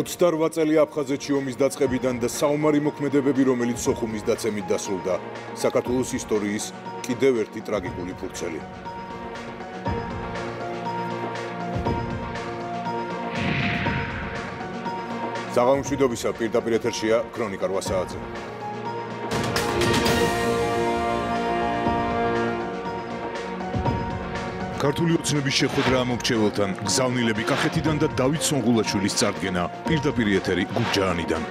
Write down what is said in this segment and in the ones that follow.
28 წელი აფხაზეთში ომის დაწყებიდან და საომარი მოქმედებები, რომელიც სოხუმის დაცემით დასრულდა, საქართველოს ისტორიის კიდევ ერთი ტრაგიკული ფურცელი. საღამომშვიდობისა პირდაპირ ეთერშია ქრონიკა 8 საათზე. ქართული ოცნების შეხვედრა ამორჩეველთან გზავნილები კახეთიდან და დავით სონღულაშვილის წარდგენა პირდაპირ ეთერი გურჯაანიდან.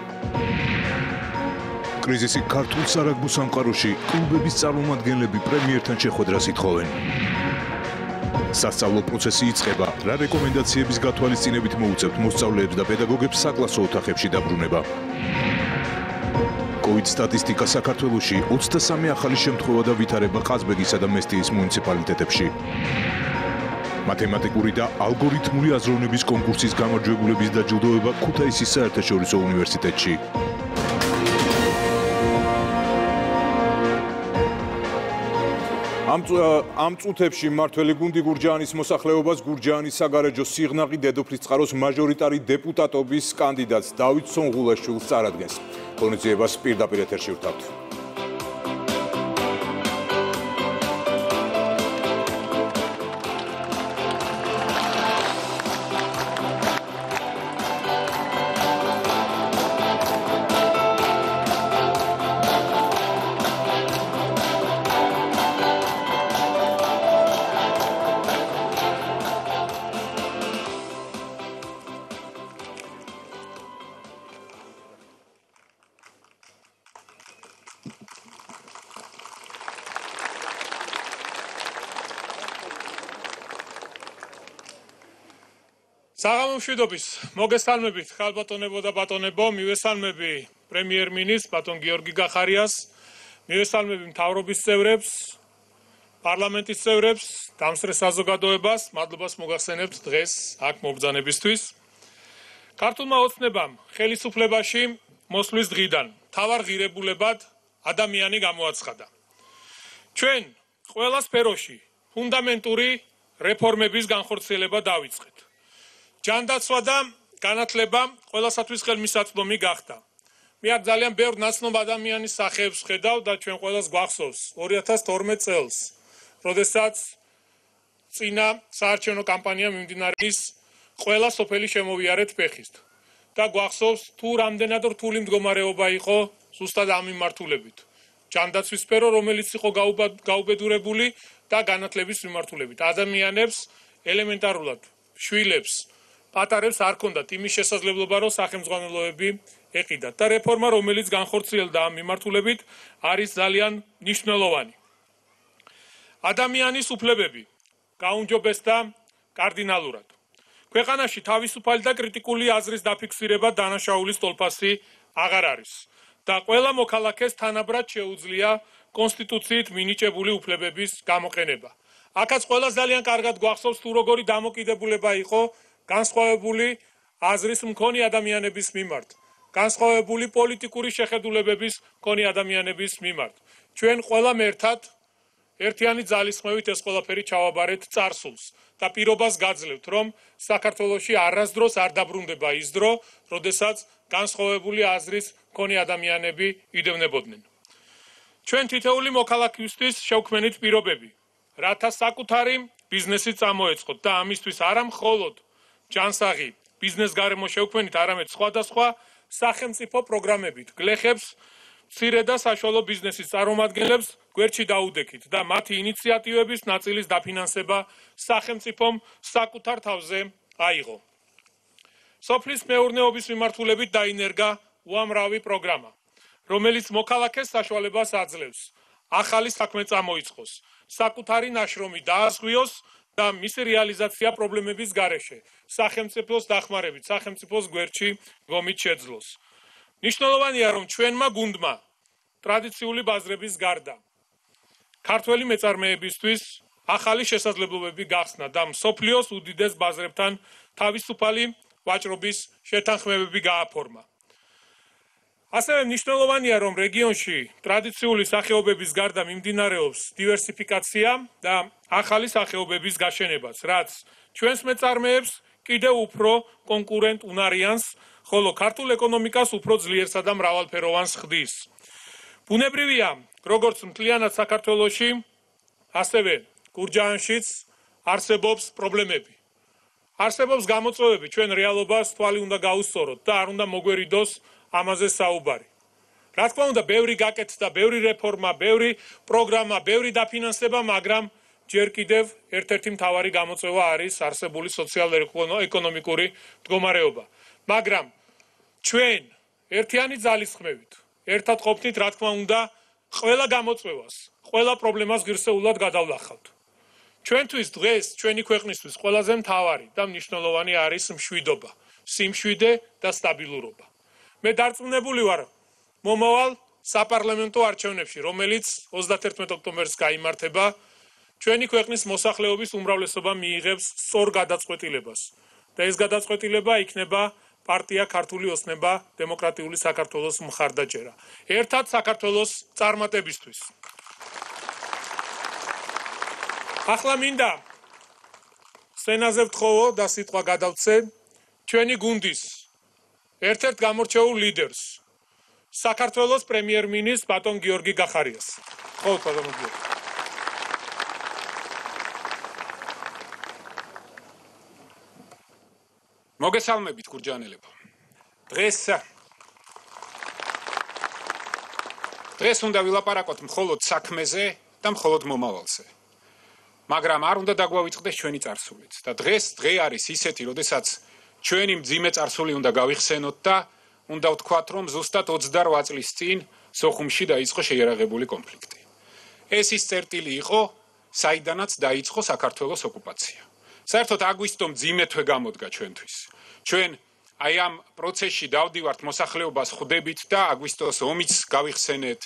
კრიზისი ქართულ სარაგბო სამყაროში კლუბების წარმომადგენლები პრემიერთან შეხვედრას ითხოვენ. სასწავლო პროცესი იწყება რა რეკომენდაციების გათვალისწინებით მოუწევთ მოსწავლეებს და პედაგოგებს საკლასო ოთახებში დაბრუნება COVID სტატისტიკა საქართველოში 23 ახალი შემთხვევა და ვითარება ყაზბეგისა და მესტიის მუნიციპალიტეტებში. მათემატიკური და ალგორითმული აზროვნების კონკურსის გამარჯვებულების დაჯილდოება ქუთაისის საერთაშორისო უნივერსიტეტში. ამ ამ წუთებში მართველი გუნდი გურჯაანის მოსახლეობას გურჯაანის საგარეჯო სიღნაღი დედოფლის წყაროს მაჟორიტარი დეპუტატობის კანდიდატს დავით სონღულაშვილს წარადგენს. კონიციებას პირდაპირ ეთერში ვთავთ. საღამომშვიდობის მოგესალმებით. ხალბატონებო და ბატონებო მივესალმები პრემიერ-მინისტრ ბატონ გიორგი გახარიას მივესალმები მთავრობის წევრებს პარლამენტის წევრებს დამსწრე საზოგადოებას მადლობას მოგახსენებთ დღეს აქ მობრძანებისთვის. ქართულმა ოცნებამ ხელისუფლებაში მოსვლის დღიდან თავარ ღირებულებად ადამიანი გამოაცხადა. ჩვენ ყველა სფეროში ფუნდამენტური რეფორმების განხორციელება დავიწყეთ ჯანდაცვა და განათლება ყველასათვის ხელმისაწვდომი გახდა. მე აქ ძალიან ბევრ ნაცნობ ადამიანის სახეებს ხედავ და ჩვენ ყველას გვახსოვს 2012 წელს, როდესაც წინა საარჩევნო კამპანია მიმდინარეობს ყველა სოფელი შემოვიარეთ ფეხით. და გვახსოვს თუ რამდენად რთული მდგომარეობა იყო ზუსტად ამ მიმართულებით. ჯანდაცვის სფერო, რომელიც იყო გაუბედურებული და განათლების მიმართულებით. ადამიანებს ელემენტარულად შვილებს პატარებს არ ქონდათ იმის შესაძლებლობა, რომ სახელმძღვანელოები ეყიდათ და რეფორმა, რომელიც განხორციელდა ამ მიმართულებით, არის ძალიან მნიშვნელოვანი. ადამიანის უფლებები გაუნჯობესდა კარდინალურად. ქვეყანაში თავისუფალი და კრიტიკული აზრის დაფიქსირება დანაშაულის თოლფასი აღარ არის და ყველა მოქალაქეს თანაბრად შეუძლია კონსტიტუციით მინიჭებული უფლებების გამოყენება. აქაც ყველა ძალიან კარგად გვახსოვს თუ როგორი დამოკიდებულება იყო განსხვავებული აზრის მქონე ადამიანების მიმართ, განსხვავებული პოლიტიკური შეხედულებების მქონე ადამიანების მიმართ. ჩვენ ყველამ ერთად ერთიანი ძალისხმევით ეს ყველაფერი ჩავაბარეთ царსულს და პირობას გაძლევთ, რომ საქართველოში არასდროს არ დაბრუნდება ის დრო, როდესაც განსხვავებული აზრის მქონე ადამიანები იდევნებოდნენ. ჩვენ თითეული მოქალაქისთვის შევქმნით პირობები, რათა საკუთარი ბიზნესი წამოეწყოთ და ამისთვის არა მხოლოდ ჯანსაღი ბიზნეს გარემო შევქმნით არამედ სხვადასხვა სახელმწიფო პროგრამებით გლეხებს ცირე და საშუალო ბიზნესის წარმომადგენლებს გვერდში დაუდექით და მათი ინიციატივების ნაწილის დაფინანსება სახელმწიფომ საკუთარ თავზე აიღო. სოფლის მეურნეობის მიმართულებით დაინერგა უამრავი პროგრამა, რომელიც მოქალაქეს საშუალებას აძლევს ახალი საქმე წამოიწყოს, საკუთარი ნაშრომი დაასხვიოს და მისი რეალიზაცია პრობლემების გარეშე სახელმწიფოს დახმარებით სახელმწიფოს გვერდში გომით შეძლოს. ნიშნულოვანია რომ ჩვენმა გუნდმა ტრადიციული ბაზრების გარდა ქართველი მეწარმეებისთვის ახალი შესაძლებლობები გახსნა და სოფლიოს უდიდეს ბაზრებთან თავისუფალი ვაჭრობის შეთანხმებები გააფორმა. ასევე მნიშვნელოვანია რომ რეგიონში ტრადიციული სახეობების გარდა მიმდინარეობს დივერსიფიკაცია და ახალი სახეობების გაშენებაც რაც ჩვენს მეწარმეებს კიდევ უფრო კონკურენტ უნარიანს ხოლო ქართულ ეკონომიკას უფრო ძლიერსა და მრავალფეროვანს ხდის. ბუნებრივია, როგორც მთლიანად საქართველოში, ასევე გურჯაანშიც არსებობს პრობლემები. არსებობს გამოწვევები, ჩვენ რეალობას თვალი უნდა გაუსწოროთ და არ უნდა მოგვერიდოს ამაზე საუბარი. რა თქმა უნდა, ბევრი გაკეთდა, ბევრი რეფორმა, ბევრი პროგრამა, ბევრი დაფინანსება, მაგრამ ჯერ კიდევ ერთ-ერთი მთავარი გამოწვევა არის არსებული სოციალურ-ეკონომიკური მდგომარეობა. მაგრამ ჩვენ ერთიანი ძალისხმევით, ერთად ყოფნით, რა თქმა უნდა, ყველა გამოწვევას, ყველა პრობლემას ღირსეულად გადავლახავთ. ჩვენთვის დღეს, ჩვენი ქვეყნისთვის ყველაზე მთავარი და მნიშვნელოვანი არის მშვიდობა, სიმშვიდე და სტაბილურობა. მე დარწმუნებული ვარ, მომავალ საპარლამენტო არჩევნებში, რომელიც 31 ოქტომბერს გამართება, ჩვენი ქვეყნის მოსახლეობის უმრავლესობა მიიღებს სწორ გადაწყვეტილებას და ეს გადაწყვეტილება იქნება პარტია ქართული ოსნება დემოკრატიული საქართველოს მხარდაჭერა. ერთად საქართველოს წარმატებისთვის. ახლა მინდა სენაზე ვთხოვო და სიტყვა გადავცე ჩვენი გუნდის ერთ-ერთ გამორჩეულ ლიდერს საქართველოს პრემიერ-მინისტრ ბატონ გიორგი გახარიას. ხო, ბატონ გიორგი. მოგესალმებით გურჯანელებო. დღეს დღეს უნდა ვილაპარაკოთ მხოლოდ საქმეზე და მხოლოდ მომავალზე. მაგრამ არ უნდა დაგვავიწყდეს ჩვენი წარსულიც და დღეს დღე არის ისეთი, როდესაც ჩვენი მძიმე წარსული უნდა გავიხსენოთ და უნდა ვთქვათ, რომ ზუსტად 28 წლის წინ სოხუმში დაიწყო შეერაღებული კონფლიქტი. ეს ის წერტილი იყო, საიდანაც დაიწყო საქართველოს ოკუპაცია. საერთოდ აგვისტო მძიმე თვე გამოდგა ჩვენთვის. ჩვენ აი ამ პროცესში დავდივართ მოსახლეობას ხვდებით და აგვისტოს ომიც გავიხსენეთ.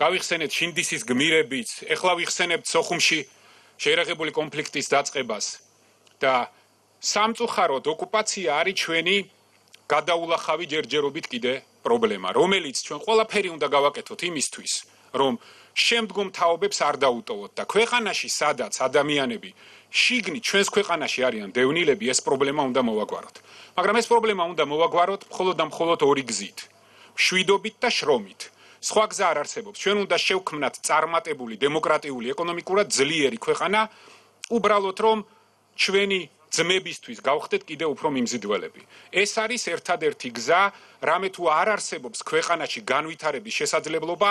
გავიხსენეთ შინდისის გმირებით, ეხლა ვიხსენებთ სოხუმში შეერაღებული კონფლიქტის დაწყებას და სამწუხაროდ ოკუპაცია არის ჩვენი გადაულახავი ჯერჯერობით კიდე პრობლემა, რომელიც ჩვენ ყველაფერი უნდა გავაკეთოთ იმისთვის, რომ შემდგომ თაობებს არ დაუტოვოთ და ქვეყანაში სადაც ადამიანები შიგნით ჩვენს ქვეყანაში არიან დევნილები, ეს პრობლემა უნდა მოვაგვაროთ. მაგრამ ეს პრობლემა უნდა მოვაგვაროთ მხოლოდ და მხოლოდ ორი გზით: შვიდობით და შრომით. სხვა გზა არ არსებობს. ჩვენ უნდა შევქმნათ წარმატებული, დემოკრატიული, ეკონომიკურად ძლიერი ქვეყანა, უბრალოდ რომ ჩვენი ძმებისთვის გავხდეთ კიდე უფრო მიმზიდველები. ეს არის ერთადერთი გზა, რამე თუ არ არსებობს ქვეყანაში განვითარების შესაძლებლობა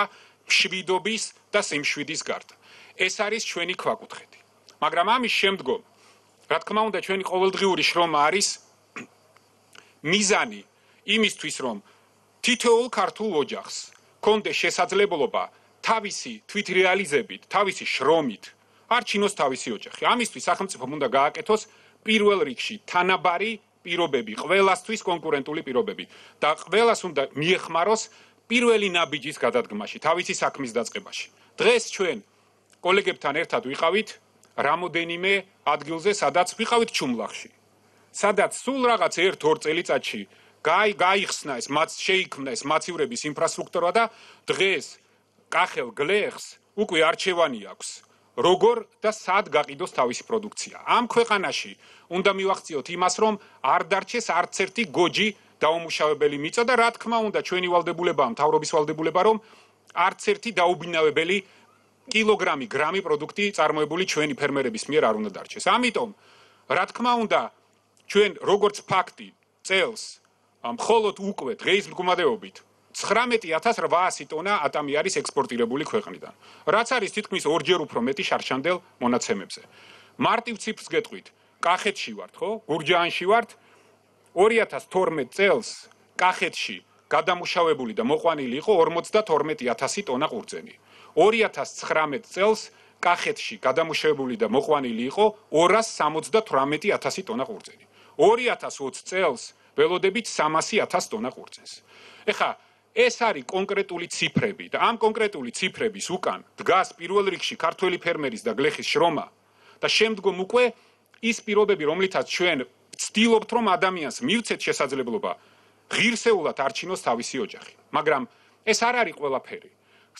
შვიდობის და სიმშვიდის გარდა. ეს არის ჩვენი ქვაკუთხედი. მაგრამ ამის შემდგომ რა თქმა უნდა ჩვენი ყოველდღიური შრომა არის მიზანი იმისთვის რომ თითოეულ ქართულ ოჯახს კონდეს შესაძლებლობა თავისი თვითრეალიზებით, თავისი შრომით არჩინოს თავისი ოჯახი. ამისთვის სახელმწიფო უნდა გააკეთოს პირველ რიგში თანაბარი პირობები, ყველასთვის კონკურენტული პირობები და ყველას უნდა მიეხმაროს პირველი ნაბიჯის გადადგმაში, თავისი საქმის დაწყებაში. დღეს ჩვენ კოლეგებთან ერთად ვიყავით რამოდენიმე ადგილზე, სადაც ვიყავით ჩუმლახში. სადაც სულ რაღაც 1-2 წელიწადში გაი გაიხსნა ეს მათ შეიქმნა ეს მაცივრების ინფრასტრუქტურა და დღეს კახელ გლეხს უკვე არჩევანი აქვს. როგორ და სად გაყიდოს თავისი პროდუქცია. ამ ქვეყანაში უნდა მივახციოთ იმას, რომ არ დარჩეს არც ერთი გოჯი დაუმუშავებელი მიწა და რა თქმა უნდა ჩვენი ვალდებულებაა, მთავრობის ვალდებულება, რომ არც ერთი დაუბინავებელი კილოგრამი, გრამი პროდუქტი წარმოებული ჩვენი ფერმერების მიერ არ უნდა დარჩეს. ამიტომ, რა თქმა უნდა, ჩვენ როგორც ფაქტი წელს მხოლოდ უკვე დღეის მდგომარეობით 19800 ტონა ატამი არის ექსპორტირებული ქვეყნიდან. რაც არის თითქმის ორჯერ უფრო მეტი შარშანდელ მონაცემებზე. მარტივ ციფრს გეტყვით, კახეთში ვართ, ხო? გურჯაანში ვართ. 2012 წელს კახეთში გადამუშავებული და მოყვანილი იყო 52000 ტონა ყურძენი. 2019 წელს კახეთში გადამუშავებული და მოყვანილი იყო 278000 ტონა ყურძენი. 2020 წელს ველოდებით 300000 ტონა ყურძენს. ეხა ეს არის კონკრეტული ციფრები და ამ კონკრეტული ციფრების უკან დგას პირველ რიგში ქართველი ფერმერის და გლეხის შრომა და შემდგომ უკვე ის პირობები, რომლითაც ჩვენ ვცდილობთ, რომ ადამიანს მივცეთ შესაძლებლობა ღირსეულად არჩინოს თავისი ოჯახი. მაგრამ ეს არ არის ყველაფერი.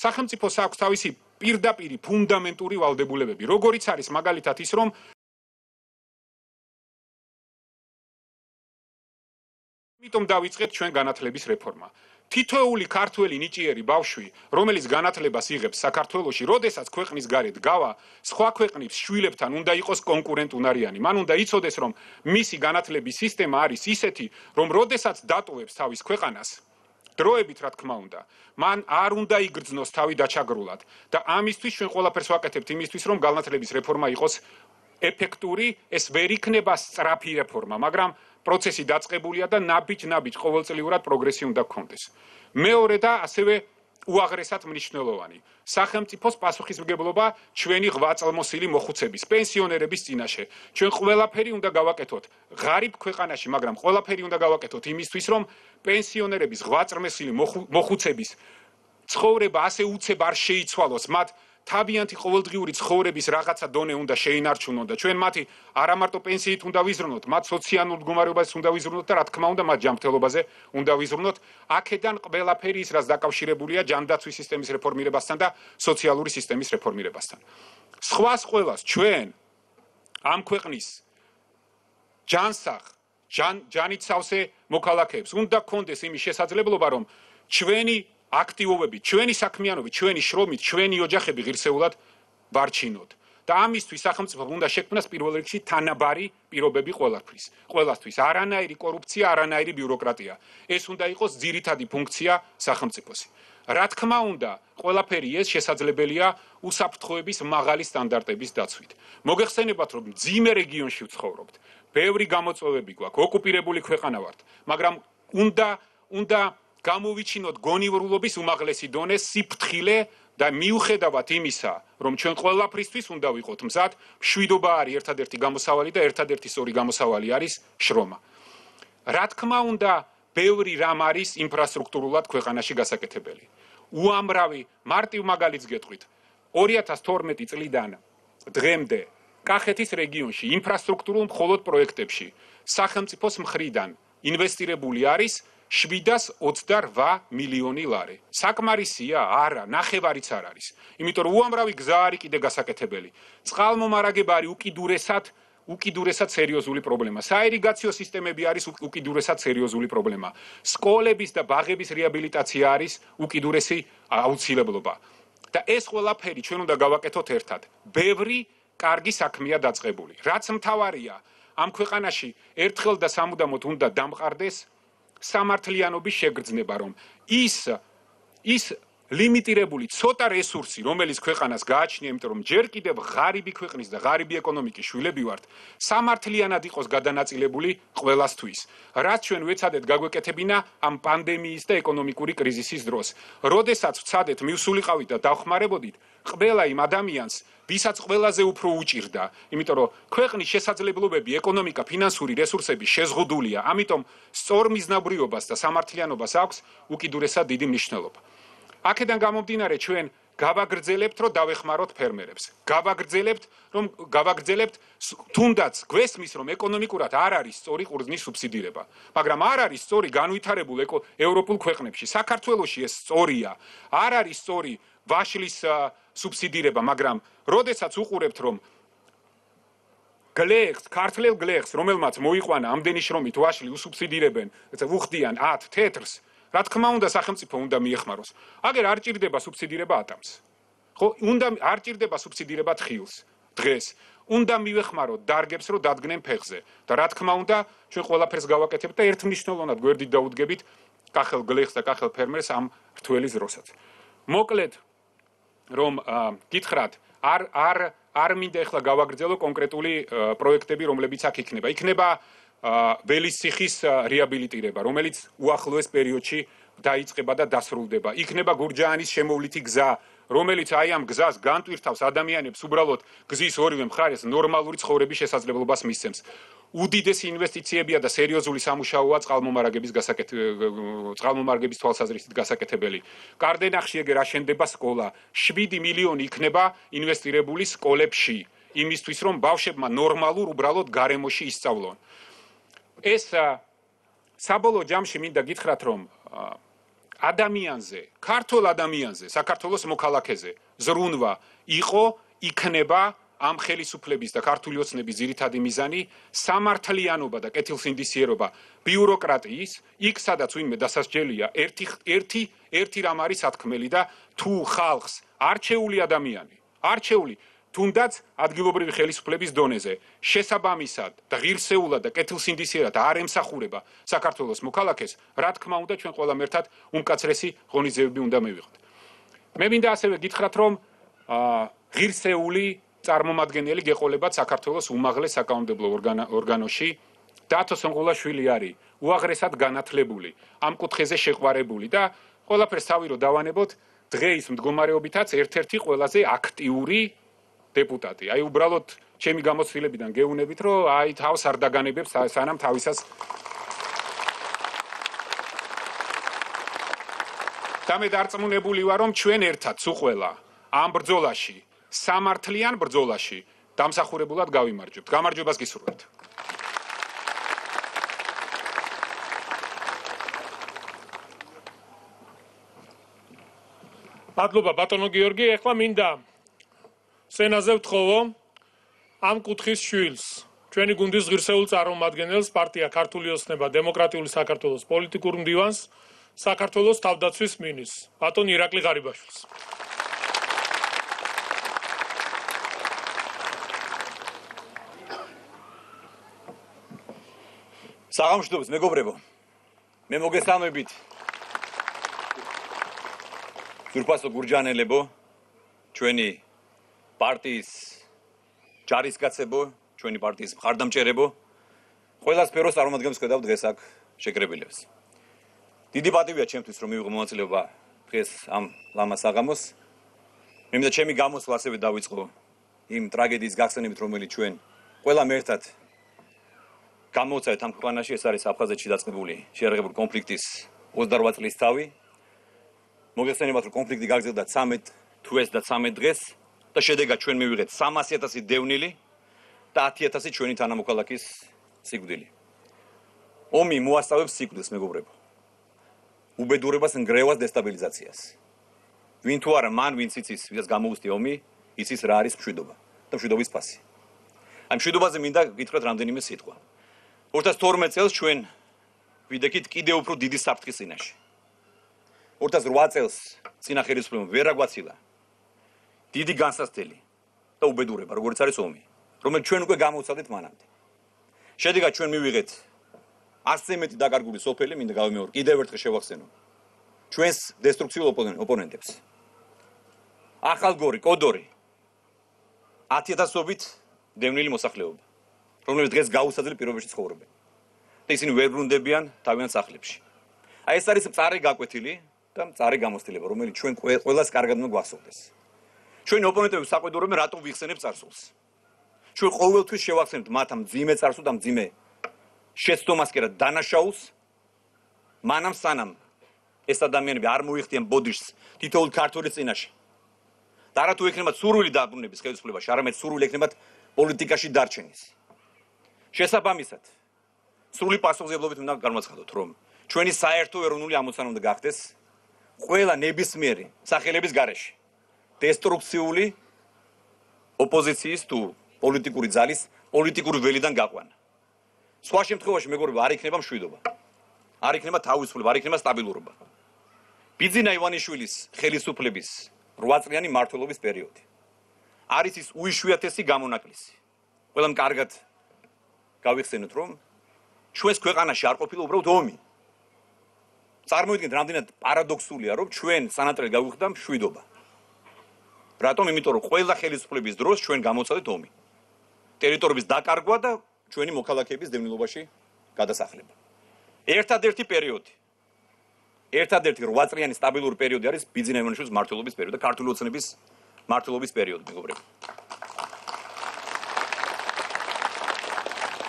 სახელმწიფოს აქვს თავისი პირდაპირი ფუნდამენტური ვალდებულებები, როგორიც არის მაგალითად ის, რომ ამიტომ დავიწყეთ ჩვენ განათლების რეფორმა. თითოეული ქართველი ნიჭიერი ბავშვი, რომელიც განათლებას იღებს საქართველოში, როდესაც ქვეყნის გარეთ გავა, სხვა ქვეყნის შვილებთან უნდა იყოს კონკურენტუნარიანი. მან უნდა იცოდეს, რომ მისი განათლების სისტემა არის ისეთი, რომ როდესაც დატოვებს თავის ქვეყანას, დროებით რა თქმა უნდა, მან არ უნდა იგრძნოს თავი დაჩაგრულად და ამისთვის ჩვენ ყველაფერს ვაკეთებთ იმისთვის, რომ განათლების რეფორმა იყოს ეფექტური, ეს ვერ იქნება სწრაფი რეფორმა, მაგრამ პროცესი დაწყებულია და ნაბიჯ-ნაბიჯ ყოველწლიურად პროგრესი უნდა გქონდეს. მეორე და ასევე უაღრესად მნიშვნელოვანი. სახელმწიფოს პასუხისმგებლობა ჩვენი ღვაწლმოსილი მოხუცების, პენსიონერების წინაშე. ჩვენ ყველაფერი უნდა გავაკეთოთ ღარიბ ქვეყანაში, მაგრამ ყველაფერი უნდა გავაკეთოთ იმისთვის, რომ პენსიონერების ღვაწლმოსილი მოხუცების ცხოვრება ასე უცებ არ შეიცვალოს, მათ თავიანთი ყოველდღიური ცხოვრების რაღაცა დონე უნდა შეინარჩუნონ და ჩვენ მათი არა მარტო პენსიით უნდა ვიზრუნოთ, მათ სოციალურ მდგომარეობას უნდა ვიზრუნოთ და რა თქმა უნდა მათ ჯანმრთელობაზე უნდა ვიზრუნოთ. აქედან ყველაფერი ის რაც დაკავშირებულია ჯანდაცვის სისტემის რეფორმირებასთან და სოციალური სისტემის რეფორმირებასთან. სხვას ყველას ჩვენ ამ ქვეყნის ჯანსახ ჯან ჯანით სავსე მოქალაქეებს უნდა გქონდეს იმის შესაძლებლობა რომ ჩვენი აქტივობები, ჩვენი საქმიანობი, ჩვენი შრომით, ჩვენი ოჯახები ღირსეულად ვარჩინოთ. და ამისთვის სახელმწიფო უნდა შექმნას პირველ რიგში თანაბარი პირობები ყველაფრის. ყველასთვის არანაირი კორუფცია, არანაირი ბიუროკრატია. ეს უნდა იყოს ძირითადი ფუნქცია სახელმწიფოს. რა თქმა უნდა, ყველაფერი ეს შესაძლებელია უსაფრთხოების მაღალი სტანდარტების დაცვით. მოგეხსენებათ, რომ ძიმე რეგიონში ვცხოვრობთ. ბევრი გამოწვევები გვაქვს, ოკუპირებული ქვეყანა ვართ, მაგრამ უნდა უნდა გამოვიჩინოთ გონივრულობის უმაღლესი დონე სიფთხილე და მიუხედავად იმისა, რომ ჩვენ ყველაფრისთვის უნდა ვიყოთ მზად, შვიდობა არის ერთადერთი გამოსავალი და ერთადერთი სწორი გამოსავალი არის შრომა. რა თქმა უნდა, ბევრი რამ არის ინფრასტრუქტურულად ქვეყანაში გასაკეთებელი. უამრავი მარტივ მაგალითს გეტყვით. 2012 წლიდან დღემდე კახეთის რეგიონში ინფრასტრუქტურულ მხოლოდ პროექტებში სახელმწიფოს მხრიდან ინვესტირებული არის 728 მილიონი ლარი. საკმარისია? არა, ნახევარიც არ არის. იმიტომ რომ უამრავი გზა არის კიდე გასაკეთებელი. წყალმომარაგება არის უკიდურესად უკიდურესად სერიოზული პრობლემა. საირიგაციო სისტემები არის უკიდურესად სერიოზული პრობლემა. სკოლების და ბაღების რეაბილიტაცია არის უკიდურესი აუცილებლობა. და ეს ყველაფერი ჩვენ უნდა გავაკეთოთ ერთად. ბევრი კარგი საქმეა დაწყებული. რაც მთავარია, ამ ქვეყანაში ერთხელ და სამუდამოდ უნდა დამყარდეს სამართლიანობის შეგრძნება, რომ ის ის ლიმიტირებული ცოტა რესურსი, რომელიც ქვეყანას გააჩნია, იმიტომ რომ ჯერ კიდევ ღარიბი ქვეყნის და ღარიბი ეკონომიკის შვილები ვართ, სამართლიანად იყოს გადანაწილებული ყველასთვის. რაც ჩვენ ვეცადეთ გაგვეკეთებინა ამ პანდემიის და ეკონომიკური კრიზისის დროს. როდესაც ვცადეთ მივსულიყავით და დავხმარებოდით ყველა იმ ადამიანს, ვისაც ყველაზე უფრო უჭირდა, იმიტომ რომ ქვეყნის შესაძლებლობები, ეკონომიკა, ფინანსური რესურსები შეზღუდულია, ამიტომ სწორ მიზნაბრიობას და სამართლიანობას აქვს უკიდურესად დიდი მნიშვნელობა. აქედან გამომდინარე ჩვენ გავაგრძელებთ რომ დავეხმაროთ ფერმერებს. გავაგრძელებთ რომ გავაგრძელებთ თუნდაც გვესმის რომ ეკონომიკურად არ არის სწორი ყურძნის სუბსიდირება, მაგრამ არ არის სწორი განვითარებულ ევროპულ ქვეყნებში. საქართველოში ეს სწორია. არ არის სწორი ვაშლის სუბსიდირება, მაგრამ როდესაც უყურებთ რომ გლეხს, ქართლელ გლეხს, რომელმაც მოიყვანა ამდენი შრომით ვაშლი უსუბსიდირებენ, უხდიან 10 თეთრს რა თქმა უნდა სახელმწიფო უნდა მიეხმაროს. აგერ არ ჭირდება სუბსიდირება ატამს. ხო, უნდა არ ჭირდება სუბსიდირება თხილს დღეს. უნდა მივეხმაროთ დარგებს, რომ დადგნენ ფეხზე. და რა თქმა უნდა, ჩვენ ყველაფერს გავაკეთებთ და ერთმნიშვნელოვნად გვერდით დაუდგებით კახელ გლეხს და კახელ ფერმერს ამ რთველის დროსაც. მოკლედ რომ გითხრათ, არ არ არ მინდა ახლა გავაგრძელო კონკრეტული პროექტები, რომლებიც აქ იქნება. იქნება ველისციხის რეაბილიტირება, რომელიც უახლოეს პერიოდში დაიწყება და დასრულდება. იქნება გურჯაანის შემოვლითი გზა, რომელიც აი ამ გზას განტვირთავს ადამიანებს უბრალოდ გზის ორივე მხარეს ნორმალური ცხოვრების შესაძლებლობას მისცემს. უდიდესი ინვესტიციებია და სერიოზული სამუშაოა წყალმომარაგების გასაკეთე წყალმომარაგების თვალსაზრისით გასაკეთებელი. კარდენახში ეგერ აშენდება სკოლა. 7 მილიონი იქნება ინვესტირებული სკოლებში, იმისთვის რომ ბავშვებმა ნორმალურ უბრალოდ გარემოში ისწავლონ. ეს საბოლოო ჯამში მინდა გითხრათ რომ ადამიანზე, ქართულ ადამიანზე, საქართველოს მოქალაქეზე ზრუნვა იყო, იქნება ამ ხელისუფლების და ქართული ოცნების ძირითადი მიზანი სამართლიანობა და კეთილსინდისიერობა ბიუროკრატიის, იქ სადაც ვინმე დასასჯელია, ერთი ერთი ერთი რამ არის სათქმელი და თუ ხალხს არჩეული ადამიანი, არჩეული თუნდაც ადგილობრივი ხელისუფლების დონეზე შესაბამისად და ღირსეულად და კეთილსინდისიერად არ ემსახურება საქართველოს მოქალაქეს, რა თქმა უნდა ჩვენ ყველამ ერთად უმკაცრესი ღონისძიებები უნდა მივიღოთ. მე მინდა ასევე გითხრათ რომ ღირსეული წარმომადგენელი გეყოლებათ საქართველოს უმაღლეს საკანონმდებლო ორგანოში დათო სონღულაშვილი არის უაღრესად განათლებული ამ კუთხეზე შეყვარებული და ყველაფერს თავი რო დავანებოთ დღეის მდგომარეობითაც ერთ-ერთი ყველაზე აქტიური დეპუტატი. აი უბრალოდ ჩემი გამოცდილებიდან გეუბნებით, რომ აი თავს არ დაგანებებს სანამ თავისას და მე დარწმუნებული ვარ, რომ ჩვენ ერთად სუყველა ამ ბრძოლაში, სამართლიან ბრძოლაში დამსახურებულად გავიმარჯვებთ. გამარჯვებას გისურვებთ. მადლობა ბატონო გიორგი, ეხლა მინდა სენაზე ვთხოვო ამ კუთხის შვილს ჩვენი გუნდის ღირსეულ წარმომადგენელს პარტია ქართული ოსნება დემოკრატიული საქართველოს პოლიტიკურ მდივანს საქართველოს თავდაცვის მინისტრს ბატონ ირაკლი ღარიბაშვილს საღამოშდობის მეგობრებო მე მოგესალმებით ზურფასო გურჯანელებო ჩვენი პარტიის ჯარისკაცებო, ჩვენი პარტიის მხარდამჭერებო, ყველა სფეროს წარმომადგენლებს ხედავ დღეს აქ შეკრებილებს. დიდი პატივია ჩემთვის, რომ მივიღო მონაწილეობა დღეს ამ ლამას აღამოს. მე მინდა ჩემი გამოსვლა ასევე დავიწყო იმ ტრაგედიის გახსენებით, რომელიც ჩვენ ყველა მერთად გამოცეთ ამ ქვეყანაში, ეს არის აფხაზეთში დაწყებული შეერაღებული კონფლიქტის 28 წლის თავი. მოგეხსენებათ, რომ კონფლიქტი გაგრძელდა 13 თვეს და 13 დღეს. და შედეგად ჩვენ მივიღეთ 300000 დევნილი და 10000 ჩვენი თანამოქალაქის სიკვდილი. ომი მოასწავებს სიკვდილს, მეგობრებო. უბედურებას, ნგრევას, დესტაბილიზაციას. ვინ თუ არა მან ვინც იცის, ვისაც გამოუსტი ომი, იცის რა არის მშვიდობა და მშვიდობის ფასი. აი მშვიდობაზე მინდა გითხრათ რამდენიმე სიტყვა. 2012 წელს ჩვენ ვიდექით კიდევ უფრო დიდი საფრთხის წინაშე. 2008 წელს წინა ხელისუფლებამ ვერ აგვაცილა დიდი განსასწრელი და უბედურება, როგორც არის ომი, რომელიც ჩვენ უკვე გამოვცადეთ მანამდე. შედეგად ჩვენ მივიღეთ ასე მეტი დაკარგული სოფელი, მინდა გავიმეორო, კიდევ ერთხელ შევახსენო. ჩვენს დესტრუქციულ ოპონენტებს. ახალგორი, კოდორი 10000ობით დევნილი მოსახლეობა, რომლებიც დღეს გაუსაძლებელი პირობებში ცხოვრობენ. ისინი ვერ ბრუნდებიან თავიანთ სახლებში. აი ეს არის მწარე გაკვეთილი და მწარე გამოცდილება, რომელიც ჩვენ ყველას კარგად უნდა გვახსოვდეს. ჩვენი ოპონენტები საყვედურობენ რატო ვიხსენებ წარსულს ჩვენ ყოველთვის შევახსენებთ მათ ამ ძიმე წარსულს და ძიმე შეცდომას კი რა დანაშაულს მანამ სანამ ეს ადამიანები არ მოიხდიან ბოდიშს თითოეულ ქართულის წინაშე და რა თუ ექნებათ სურვილი დაბრუნების ხელისუფლებაში არამედ სურვილი ექნებათ პოლიტიკაში დარჩენის შესაბამისად სრული პასუხისმგებლობით უნდა გამოცხადოთ რომ ჩვენი საერთო ეროვნული ამოცანა უნდა გახდეს ყველა ნებისმიერი სახელების გარეშე დესტრუქციული ოპოზიციის თუ პოლიტიკური ძალის პოლიტიკური ველიდან გაყვანა. სხვა შემთხვევაში მეგობრებო არ იქნება მშვიდობა. არ იქნება თავისუფლება, არ იქნება სტაბილურობა. ბიძინა ივანიშვილის ხელისუფლების 8 წლიანი მართლობის პერიოდი. არის ის უიშვიათესი გამონაკლისი. ყველამ კარგად გავიხსენოთ რომ ჩვენს ქვეყანაში არ ყოფილა უბრალოდ ომი. წარმოიდგინეთ რამდენად პარადოქსულია რომ ჩვენ სანატრელი გავიხდა მშვიდობა. რატომ? იმიტომ რომ ყველა ხელისუფლების დროს ჩვენ გამოცადეთ ომი. ტერიტორიების დაკარგვა და ჩვენი მოქალაქეების დევნილობაში გადასახლება. ერთადერთი პერიოდი. ერთადერთი 8 წლიანი სტაბილური პერიოდი არის ბიზნესმენების მართლობის პერიოდი და ქართული ოცნების მართლობის პერიოდი, მეგობრებო.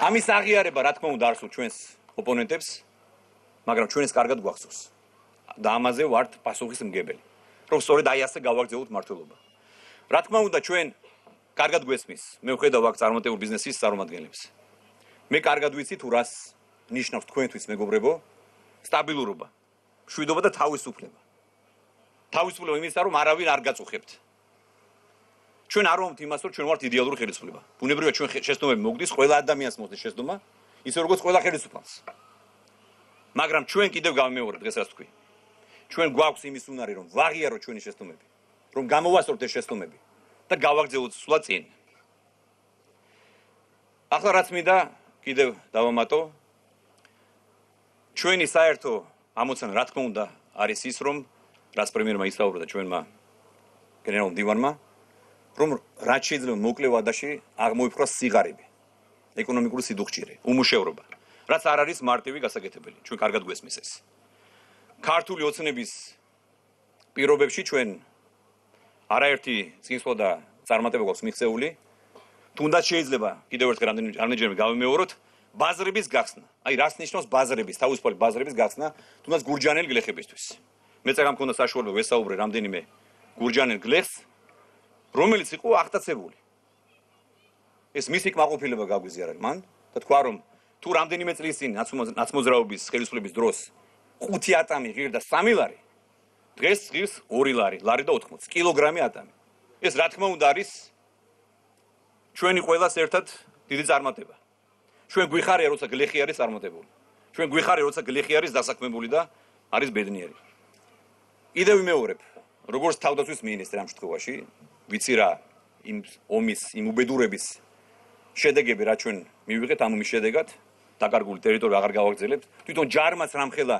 ამის აღიარება, რა თქმა უნდა, არსულ ჩვენს ოპონენტებს, მაგრამ ჩვენს კარგად გვახსოვს. და ამაზე ვართ პასუხისმგებელი. რომ სწორედ აი ასე გავაგზავნოთ მართლობა. რა თქმა უნდა ჩვენ კარგად გვესმის მე ვხედავ აქ წარმატებულ ბიზნესის წარმომადგენლებს მე კარგად ვიცი თუ რას ნიშნავს თქვენთვის მეგობრებო სტაბილურობა შვიდობა და თავისუფლება თავისუფლება იმისა რომ არავინ არ გაწუხებთ ჩვენ არ ვამთ იმას, რომ ჩვენ ვართ იდეალური ხელისუფლება. ბუნებრივია ჩვენ შეცდომები მოგდის ყველა ადამიანს მოსდეს შეცდომა, ისე როგორც ყველა ხელისუფალს. მაგრამ ჩვენ კიდევ გავიმეორებ დღეს რაც თქვი. ჩვენ გვაქვს იმის უნარი, რომ ვაღიარო ჩვენი შეცდომები, რომ გამოვასწოროთ ეს შეცდომები და გავაგზავნოთ სულა წინ. ახლა რაც მინდა კიდევ დავამატო ჩვენი საერთო ამოცანა რა თქმა უნდა არის ის რომ რაც პრემიერმა ისაუბრა და ჩვენმა გენერალ დივანმა რომ რაც შეიძლება მოკლე ვადაში აღმოიფხვრა სიგარები ეკონომიკური სიდუხჭირე უმუშევრობა რაც არ არის მარტივი გასაკეთებელი ჩვენ კარგად გვესმის ეს ქართული ოცნების პირობებში ჩვენ არაერთი წინსვლა და წარმატება გვაქვს მიღწეული თუნდაც შეიძლება კიდევ ერთ რამდენჯერმე გავიმეოროთ ბაზრების გახსნა. აი რას ნიშნავს ბაზრების, თავისუფალი ბაზრების გახსნა, თუნდაც გურჯანელ გლეხებისთვის. მე წეგამ მქონდა საშუალება ვესაუბრე რამდენიმე გურჯანელ გლეხს, რომელიც იყო აღტაცებული. ეს მისი კმაყოფილება გაგვიზიარა მან და თქვა რომ თუ რამდენიმე წლის წინ ნაცმოძრაობის ხელისუფლების დროს 5 ატამი ღირდა 3 ლარი, დღეს ღირს 2 ლარი, ლარი და 80 კილოგრამი ატამი. ეს რა თქმა უნდა არის ჩვენი ყოველას ერთად დიდი წარმატება. ჩვენ გვიხარია როცა გლეხი არის წარმატებული. ჩვენ გვიხარია როცა გლეხი არის დასაქმებული და არის ბედნიერი. კიდევ ვიმეორებ, როგორც თავდაცვის მინისტრი ამ შემთხვევაში, ვიცი რა იმ ომის, იმ უბედურების შედეგები რა ჩვენ მივიღეთ ამ ომის შედეგად, დაკარგული ტერიტორია აღარ გავაგზავნებთ. თვითონ ჯარმას რამხელა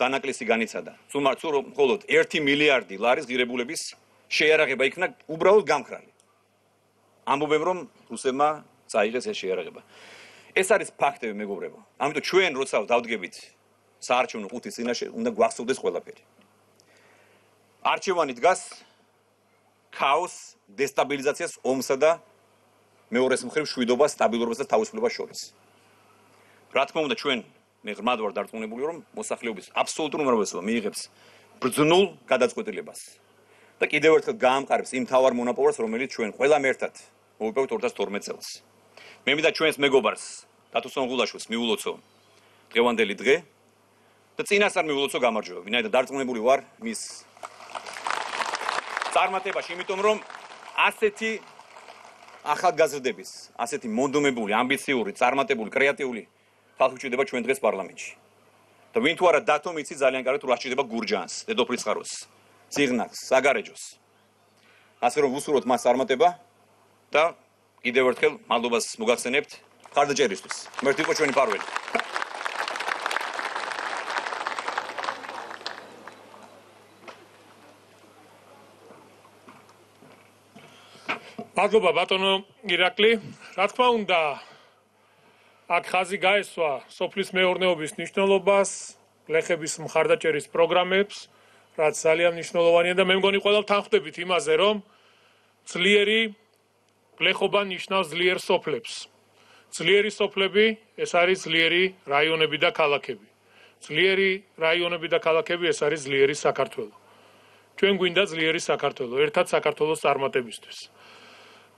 დანაკლისი განიცადა. თუმცა რომ მხოლოდ 1 მილიარდი ლარის ღირებულების შეიარაღება იქნა უბრალოდ გამხრალი. ამბობენ რომ რუსებმა წაიღეს ეს შეიარაღება. ეს არის ფაქტები მეგობრებო. ამიტომ ჩვენ როცა დავდგებით საარჩევნო ყუთის წინაშე, უნდა გვახსოვდეს ყველაფერი. არჩევანი დგას ქაოს, დესტაბილიზაციას, ომსა და მეორეს მხრივ შვიდობას, სტაბილურობას და თავისუფლებას შორის. რა თქმა უნდა ჩვენ მე ღრმად ვარ დარწმუნებული რომ მოსახლეობის აბსოლუტურ უმრავლესობა მიიღებს ბრძნულ გადაწყვეტილებას. და კიდევ ერთხელ გაამყარებს იმ თავარ მონოპოლს, რომელიც ჩვენ ყველამ ერთად მოვიპოვეთ 2012 წელს. მე მინდა ჩვენს მეგობარს დათო სონღულაშვილს მიულოცო დღევანდელი დღე და წინასწარ მიულოცო გამარჯვება ვინაიდან დარწმუნებული ვარ მის წარმატებაში იმიტომ რომ ასეთი ახალგაზრდების ასეთი მონდომებული ამბიციური წარმატებული კრეატიული ხალხი ჭირდება ჩვენ დღეს პარლამენტში და ვინ თუ არა დათო მიცი ძალიან კარგად რა ჭირდება გურჯანს დედოფლისწყაროს ციგნაკს საგარეჯოს ასე რომ უსურვოთ მას წარმატება და კიდევ ერთხელ მადლობას მოგახსენებთ ხარდაჭერისთვის. მერტი იყო ჩვენი პარველი. მადლობა ბატონო ირაკლი. რა თქმა უნდა, აქ ხაზი გაესვა სოფლის მეურნეობის ნიშნულობას, ლეხების მხარდაჭერის პროგრამებს, რაც ძალიან მნიშვნელოვანია და მე მგონი ყველა თანხდებით იმაზე, რომ ძლიერი გლეხობა ნიშნავს ძლიერ სოფლებს. ძლიერი სოფლები ეს არის ძლიერი რაიონები და ქალაქები. ძლიერი რაიონები და ქალაქები ეს არის ძლიერი საქართველო. ჩვენ გვინდა ძლიერი საქართველო, ერთად საქართველოს წარმატებისთვის.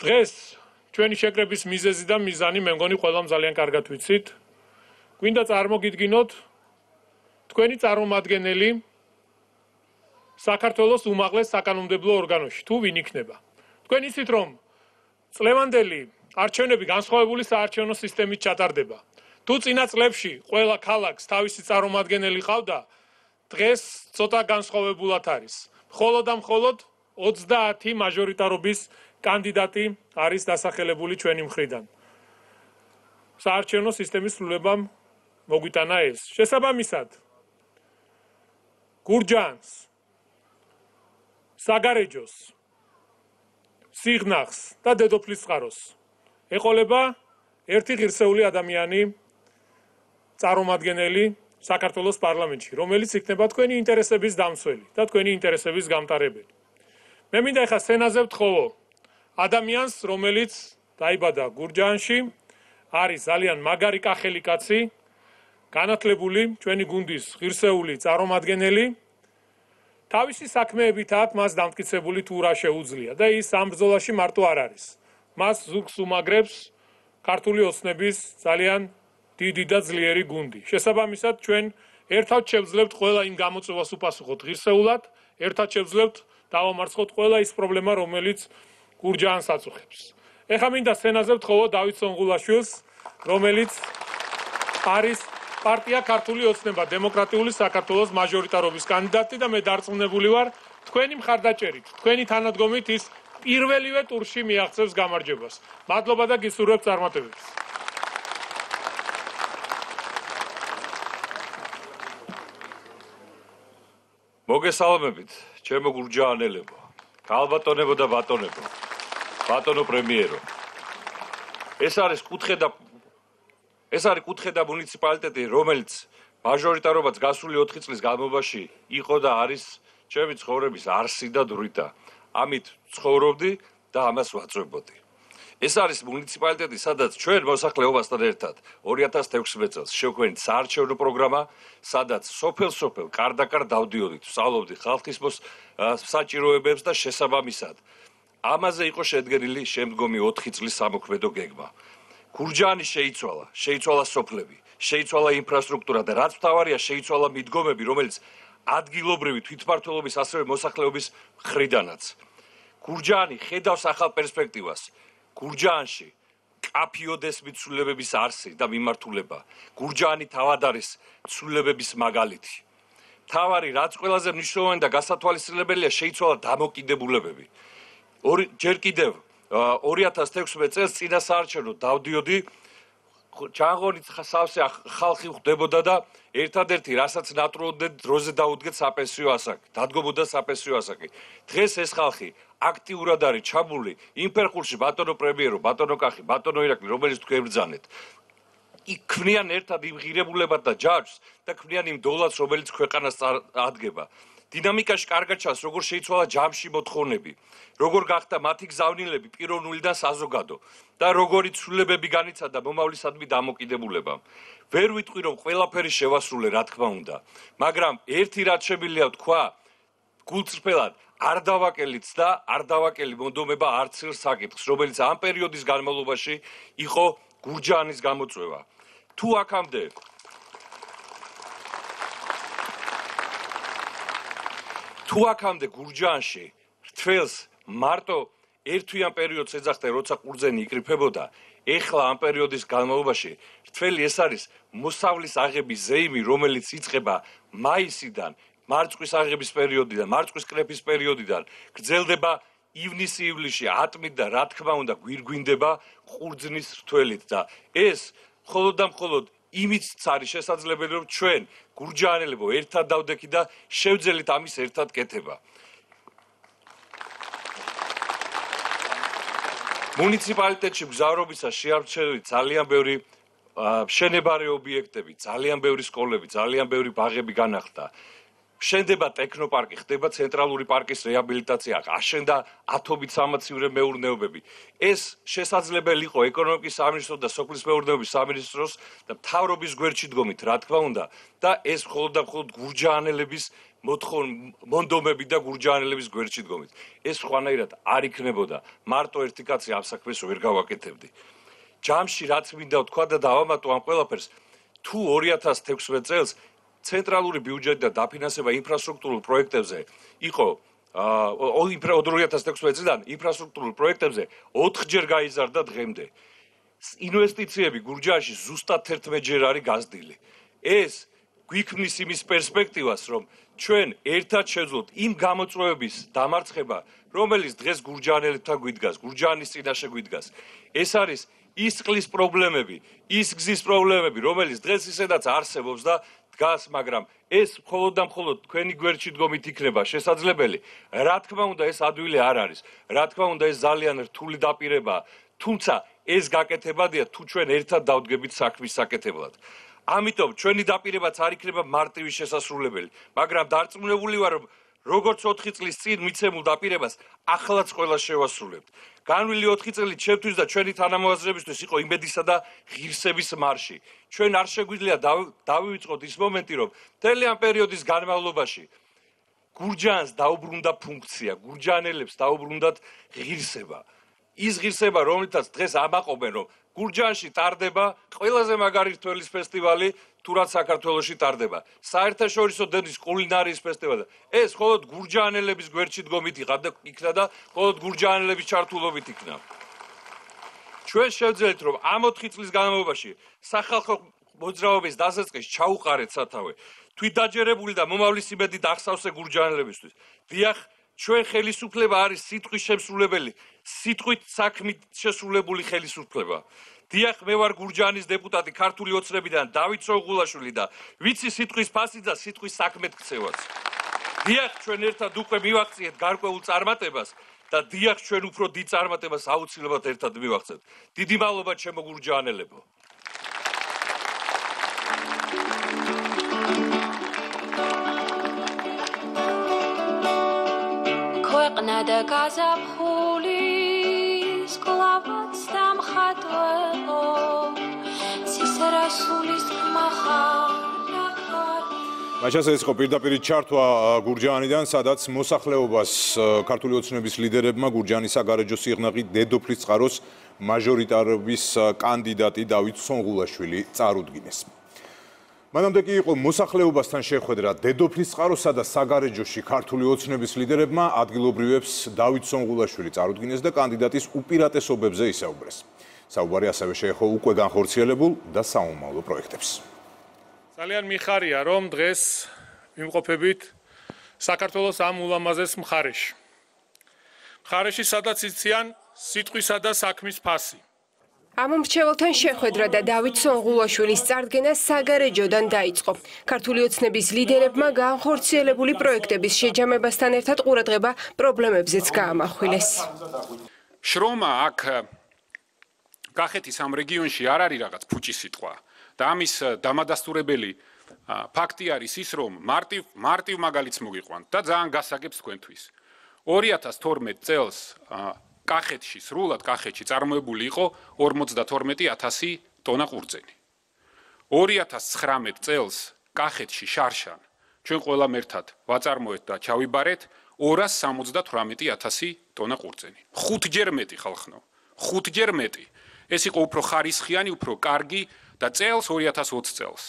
დღეს ჩვენი შეკრების მიზეზი და მიზანი მე მგონი ყველამ ძალიან კარგად ვიცით. გვინდა წარმოგიდგინოთ თქვენი წარმომადგენელი საქართველოს უმაღლეს საკანონმდებლო ორგანოში, თუ ვინ იქნება. თქვენ იცით რომ წლევანდელი არჩევნები განსხვავებული საარჩევნო სისტემით ჩატარდება. თუ წინა წლებში ყველა ქალაქს თავისი წარმომადგენელი ყავდა, დღეს ცოტა განსხვავებულად არის. მხოლოდ და მხოლოდ 30 მაჟორიტარობის კანდიდატი არის დასახელებული ჩვენი მხრიდან. საარჩევნო სისტემის სრულებამ მოგვიტანა ეს. შესაბამისად გურჯანს საგარეჯოს სიგნახს და დედოფლის წყაროს. ეყოლება ერთი ღირსეული ადამიანი წარმომადგენელი საქართველოს პარლამენტში, რომელიც იქნება თქვენი ინტერესების დამცველი და თქვენი ინტერესების გამტარებელი. მე მინდა ახლა სცენაზე ვთხოვო ადამიანს, რომელიც დაიბადა გურჯანში, არის ძალიან მაგარი კახელი კაცი, განათლებული ჩვენი გუნდის ღირსეული წარმომადგენელი თავისი საქმეებით აქვს მას დამტკიცებული თუ რა შეუძლია და ის ამ ბრძოლაში მარტო არ არის. მას ზურგს უმაგრებს ქართული ოცნების ძალიან დიდი და ძლიერი გუნდი. შესაბამისად ჩვენ ერთად შევძლებთ ყველა იმ გამოწვევას უპასუხოთ ღირსეულად, ერთად შევძლებთ დავამარცხოთ ყველა ის პრობლემა, რომელიც გურჯაანს აწუხებს. ეხლა მინდა სცენაზე ვთხოვო დავით სონღულაშვილს, რომელიც არის პარტია ქართული ოცნება დემოკრატიული საქართველოს მაჟორიტარობის კანდიდატი და მე დარწმუნებული ვარ თქვენი მხარდაჭერით, თქვენი თანადგომით ის პირველივე ტურში მიაღწევს გამარჯვებას. მადლობა და გისურვებთ წარმატებებს. მოგესალმებით, ჩემო გურჯაანელებო. ქალბატონებო და ბატონებო. ბატონო პრემიერო. ეს არის კუთხე და ეს არის კუთხე და მუნიციპალიტეტი, რომელიც მაჟორიტარობაც გასული 4 წლის განმავლობაში იყო და არის ჩემი ცხოვრების არსი და დროიტა. ამით ცხოვრობდი და ამას ვაწვევდი. ეს არის მუნიციპალიტეტი, სადაც ჩვენ მოსახლეობასთან ერთად 2016 წელს შევქმნით საარჩევნო პროგრამა, სადაც სოფელ-სოფელ კარდაკარ დავდიოდით, ვსწავლობდი ხალხის მოს საჭიროებებს და შესაბამისად. ამაზე იყო შედგენილი შემდგომი 4 წლის სამოქმედო გეგმა. გურჯაანი შეიცვალა, შეიცვალა სოფლები, შეიცვალა ინფრასტრუქტურა და რაც მთავარია, შეიცვალა მიდგომები, რომელიც ადგილობრივი თვითმართველობის ასევე მოსახლეობის ხრიდანაც. გურჯაანი ხედავს ახალ პერსპექტივას. გურჯაანში კაფიოდეს მიცულებების არსი და მიმართულება. გურჯაანი თავად არის ცულებების მაგალითი. თავარი რაც ყველაზე მნიშვნელოვანი და გასათვალისწინებელია შეიცვალა დამოკიდებულებები. ორი ჯერ კიდევ 2016 წელს წინა საარჩევნო დავდიოდი. ჩანგონიც ხასავსე ხალხი ხდებოდა და ერთადერთი რასაც ნატუროდეთ დროზე დაუდგეთ საპენსიო ასაკი დადგომოდა საპენსიო ასაკი. დღეს ეს ხალხი აქტიურად არის ჩაბული იმ ფერხულში ბატონო პრემიერო ბატონო კახი ბატონო ირაკლი რომელიც თქვენ ბრძანეთ იქ ქმნიან ერთად იმ ღირებულებად და ჯაჭვს და ქმნიან იმ დოლარს რომელიც ქვეყანას ადგენა დინამიკაში კარგად ჩანს როგორ შეიცვალა ჯამში მოთხოვნები როგორ გახდა მათი გზავნილები პიროვნულიდან საზოგადო და როგორი ცვლილებები განიცადა მომავლისადმი დამოკიდებულება. ვერ ვიტყვი რომ ყველაფერი შევასრულე რა თქმა უნდა. მაგრამ ერთი რაც შემიძლია თქვა გულწრფელად არ დავაკელიც და არ დავაკელი მონდომება არც ერთ საკითხს რომელიც ამ პერიოდის განმავლობაში იყო გურჯაანის გამოწვევა. თუ აქამდე თუ აქამდე გურჯაანში რთველს მარტო ერთვიან პერიოდს ეძახდა როცა ყურძენი იკრიფებოდა ეხლა ამ პერიოდის განმავლობაში რთველი ეს არის მოსავლის აღების ზეიმი რომელიც იწყება მაისიდან მარწყვის აღების პერიოდიდან მარწყვის კრეფის პერიოდიდან გრძელდება ივნისი-ივლისში ატმით და რა თქმა უნდა გვირგვინდება ყურძნის რთველით და ეს მხოლოდ და მხოლოდ იმიც არის შესაძლებელი რომ ჩვენ გურჯაანელებო ერთად დავდექი და შევძელით ამის ერთად კეთება. მუნიციპალიტეტში გზავრობისას შეარჩევი ძალიან ბევრი შენებარე ობიექტები, ძალიან ბევრი სკოლები, ძალიან ბევრი ბაღები განახლდა. შენდება ტექნოპარკი, ხდება ცენტრალური პარკის რეაბილიტაცია, აშენდა ათობით სამაცივრე მეურნეობები. ეს შესაძლებელი იყო ეკონომიკის სამინისტრო და სოფლის მეურნეობის სამინისტროს და მთავრობის გვერდში დგომით, რა თქმა უნდა, და ეს მხოლოდ და მხოლოდ გურჯაანელების მოთხონ მონდომები და გურჯაანელების გვერდში დგომით. ეს ხვანაირად არ იქნებოდა. მარტო ერთი კაცი ამ საქმეს ვერ გავაკეთებდი. ჯამში რაც მინდა ვთქვა და დავამატო ამ ყველაფერს, თუ 2016 წელს ცენტრალური ბიუჯეტი და დაფინანსება ინფრასტრუქტურულ პროექტებზე იყო აა 2016 წლიდან ინფრასტრუქტურულ პროექტებზე 4ჯერ გაიზარდა დღემდე. ინვესტიციები გურჯაანში ზუსტად 11ჯერ არის გაზრდილი. ეს გვიქმნის იმის პერსპექტივას, რომ ჩვენ ერთად შევძლოთ იმ გამოწვევების დამარცხება, რომელიც დღეს გურჯაანელებთან გვიდგას, გურჯაანის წინაშე გვიდგას. ეს არის ის წყლის პრობლემები, ის გზის პრობლემები, რომელიც დღეს ისედაც არსებობს და დგას, მაგრამ ეს მხოლოდ და მხოლოდ თქვენი გვერდში დგომით იქნება შესაძლებელი. რა თქმა უნდა, ეს ადვილი არ არის. რა თქმა უნდა, ეს ძალიან რთული დაპირება, თუმცა ეს გაკეთებადია თუ ჩვენ ერთად დავდგებით საქმის საკეთებლად. ამიტომ ჩვენი დაპირებაც არ იქნება მარტივი შესასრულებელი, მაგრამ დარწმუნებული ვარ, რომ როგორც 4 წლის წინ მიცემულ დაპირებას ახლაც ყველა შევასრულებთ. განვილი 4 წელი ჩემთვის და ჩვენი თანამოაზრებისთვის იყო იმედისა და ღირსების მარში. ჩვენ არ შეგვიძლია დავივიწყოთ ის მომენტი, რომ მთელი ამ პერიოდის განმავლობაში გურჯანს დაუბრუნდა ფუნქცია, გურჯანელებს დაუბრუნდათ ღირსება. ის ღირსება, რომლითაც დღეს ამაყობენ, რომ გურჯანში ტარდება ყველაზე მაგარი თველის ფესტივალი, თურაც საქართველოსში ტარდება. საერთაშორისო დენის კულინარიის ფესტივალი. ეს მხოლოდ გურჯანელების გვერდში დგომით იქნა და მხოლოდ გურჯანელების ჩართულობით იქნა. ჩვენ შევძლებთ, რომ ამ 4 წლის განმავლობაში სახალხო მოძრაობის დასაწყისში ჩაუყარეთ სათავე. თვითდაჯერებული და მომავლის იმედი დახსავსე გურჯანელებისთვის. დიახ, ჩვენ ხელისუფლება არის სიტყვის შემსრულებელი, სიტყვით საქმით შესრულებული ხელისუფლება. დიახ, მე ვარ გურჯანის დეპუტატი ქართული ოცნებიდან დავით სოღულაშვილი და ვიცი სიტყვის ფასი და სიტყვის საქმეთ ქცევას. დიახ, ჩვენ ერთად უკვე მივახციეთ გარკვეულ წარმატებას და დიახ, ჩვენ უფრო დიდ წარმატებას აუცილებლად ერთად მივახცეთ. დიდი მადლობა ჩემო გურჯანელებო. ქვეყნა და გაზაფხული სკლავაც დამხატველო სისრასულის ხმახარ მაშას ეს ხო პირდაპირ ჩართვა გურჯაანიდან, სადაც მოსახლეობას ქართული ოცნების ლიდერებმა გურჯაანის საგარეჯო სიღნაღი დედოფლის წყაროს მაჟორიტარობის კანდიდატი დავით სონღულაშვილი წარუდგინეს. მანამდე კი იყო მოსახლეობასთან შეხვედრა დედოფლის წყაროსა და საგარეჯოში ქართული ოცნების ლიდერებმა ადგილობრივებს დავით სონღულაშვილი წარუდგინეს და კანდიდატის უპირატესობებზე ისაუბრეს. საუბარი ასევე შეეხო უკვე განხორციელებულ და საომავლო პროექტებს. ძალიან მიხარია, რომ დღეს მიმყოფებით საქართველოს ამ ულამაზეს მხარეში. მხარეში სადაც იციან სიტყვისა და საქმის ფასი. ამ მრჩეველთან შეხვედრა და დავით სონღულაშვილის წარდგენა საგარეჯოდან დაიწყო. ქართული ოცნების ლიდერებმა განხორციელებული პროექტების შეჯამებასთან ერთად ყურადღება პრობლემებზეც გაამახვილეს. შრომა აქ კახეთის ამ რეგიონში არ არის რაღაც ფუჭი სიტყვა და ამის დამადასტურებელი ფაქტი არის ის, რომ მარტივ მარტივ მაგალითს მოგიყვანთ და ძალიან გასაგებს თქვენთვის. 2012 წელს კახეთში სრულად კახეთში წარმოებული იყო 52000 ტონა ყურძენი. 2019 წელს კახეთში შარშან ჩვენ ყველამ ერთად ვაწარმოეთ და ჩავიბარეთ 278000 ტონა ყურძენი. ხუთჯერ მეტი ხალხნო. ხუთჯერ მეტი. ეს იყო უფრო ხარისხიანი, უფრო კარგი და წელს 2020 წელს.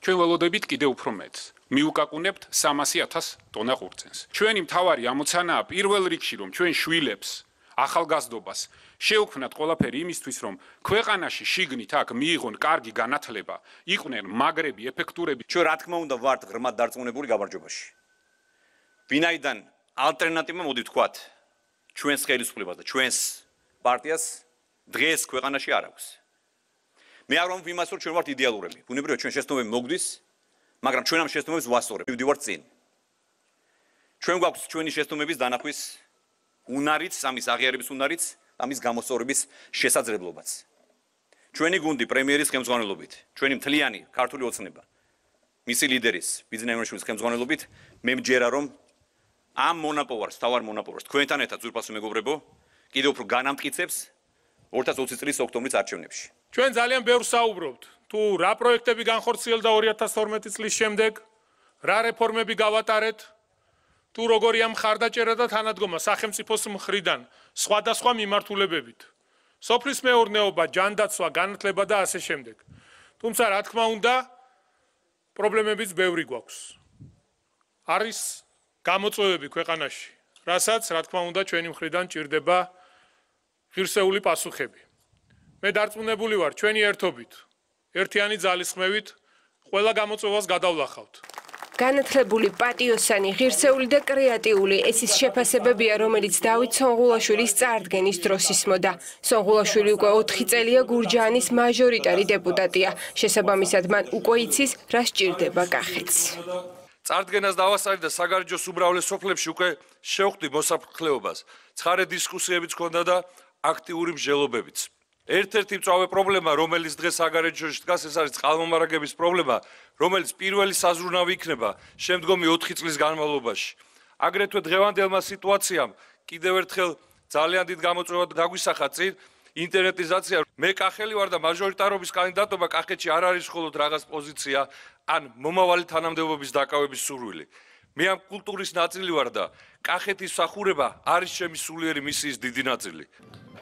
ჩვენ ველოდებით კიდე უფრო მეტს. მიუკაკუნებთ 300000 ტონა ყურძენს. ჩვენი მთავარი ამოცანაა პირველ რიგში რომ ჩვენ შვილებს ახალგაზრდობას. შეუქმნათ ყველაფერი იმისთვის რომ ქვეყანაში შიგნით აქ მიიღონ კარგი განათლება იყვნენ მაგრები ეფექტურები. ჩვენ რა თქმა უნდა ვართ ღრმად დარწმუნებული გამარჯვებაში. ვინაიდან ალტერნატივა მოდი ვთქვათ ჩვენს ხელისუფლებას და ჩვენს პარტიას დღეს ქვეყანაში არ აქვს. მე არ ვამბობ იმას რომ ჩვენ ვართ იდეალურები. ბუნებრივია ჩვენ შეცდომები მოგდის მაგრამ ჩვენ ამ შეცდომებს ვასწორებ. ვიდივართ წინ. ჩვენ გვაქვს ჩვენი შეცდომების დანახვის უნარიც, ამის აღიარების უნარიც, ამის გამოსწორების შესაძლებლობაც. ჩვენი გუნდი პრემიერის ხელმძღვანელობით, ჩვენი მთლიანი ქართული ოცნება, მისი ლიდერის ბიზნესმენის ხელმძღვანელობით, მე მჯერა რომ ამ მონაპოვარს, თავარ მონაპოვარს თქვენთან ერთად ზურფასო მეგობრებო, კიდევ უფრო განამტკიცებს 2020 წლის ოქტომბრის არჩევნებში. ჩვენ ძალიან ბევრს საუბრობთ, თუ რა პროექტები განხორციელდა 2012 წლის შემდეგ, რა რეფორმები გავატარეთ, თუ როგორია მხარდაჭერა და თანადგომა სახელმწიფოს მხრიდან სხვადასხვა მიმართულებებით. სოფლის მეურნეობა, ჯანდაცვა, განათლება და ასე შემდეგ. თუმცა რა თქმა უნდა, პრობლემებიც ბევრი გვაქვს. არის გამოწვევები ქვეყანაში, რასაც რა თქმა უნდა ჩვენი მხრიდან ჭირდება ღირსეული პასუხები. მე დარწმუნებული ვარ ჩვენი ერთობით, ერთიანი ძალისხმევით ყველა გამოწვევას გადავლახავთ. განათლებული პატიოსანი, ღირსეული და კრეატიული ეს ის შეფასებებია, რომელიც დავით სონღულაშვილის წარდგენის დროს ისმოდა. სონღულაშვილი უკვე 4 წელია გურჯაანის მაჟორიტარი დეპუტატია. შესაბამისად, მან უკვე იცის, რა სჭირდება კახეთს. წარდგენას დავასწარი და საგარეჯოს უბრალეს სოფლებში უკვე შევხვდი მოსაფრთხლეობას. ცხარე დისკუსიებიც ჰქონდა და აქტიური მსჯელობებიც. ერთ-ერთი მწვავე პრობლემა, რომელიც დღეს საგარეჯოში დგას, ეს არის წყალმომარაგების პრობლემა, რომელიც პირველი საზრუნავი იქნება შემდგომი 4 წლის განმავლობაში. აგრეთვე დღევანდელმა სიტუაციამ კიდევ ერთხელ ძალიან დიდ გამოწვევად გაგვისახა წინ ინტერნეტიზაცია. მე კახელი ვარ და მაჟორიტარობის კანდიდატობა კახეთში არ არის მხოლოდ რაღაც პოზიცია, ან მომავალი თანამდებობის დაკავების სურვილი. მე ამ კულტურის ნაწილი ვარ და კახეთის სახურება არის ჩემი სულიერი მისიის დიდი ნაწილი.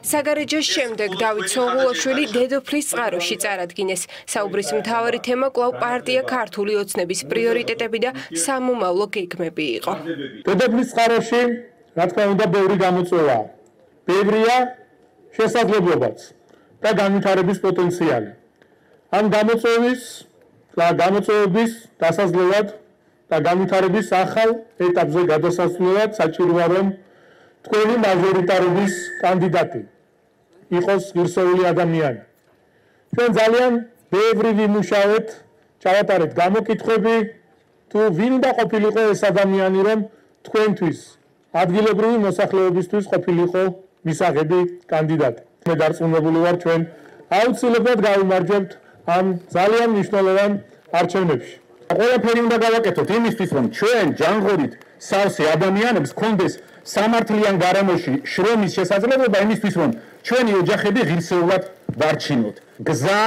საგარეჯოს შემდეგ დავით სონღულაშვილი დედოფლის წყაროში წარადგინეს. საუბრის მთავარი თემა კვლავ პარტია ქართული ოცნების პრიორიტეტები და სამომავლო გეგმები იყო. დედოფლის წყაროში, რა თქმა უნდა, ბევრი გამოწვევა. ბევრია შესაძლებლობაც და განვითარების პოტენციალი. ამ გამოწვევის და გამოწვევების დასაძლევად და განვითარების ახალ ეტაპზე გადასასვლელად საჭიროა რომ თქვენი მაჟორიტარობის კანდიდატი იყოს ღირსეული ადამიანი. ჩვენ ძალიან ბევრი ვიმუშავეთ, ჩავატარეთ გამოკითხვები თუ ვინ უნდა ყოფილიყო ეს ადამიანი რომ თქვენთვის ადგილობრივი მოსახლეობისთვის ყოფილიყო მისაღები კანდიდატი. მე დარწმუნებული ვარ ჩვენ აუცილებლად გავიმარჯვებთ ამ ძალიან მნიშვნელოვან არჩევნებში. ყველაფერი უნდა გავაკეთოთ იმისთვის რომ ჩვენ ჯანღორით სავსე ადამიანებს კონდეს სამართლიან გარემოში შრომის შესაძლებლობა იმისთვის რომ ჩვენი ოჯახები ღირსეულად ვარჩინოთ. გზა,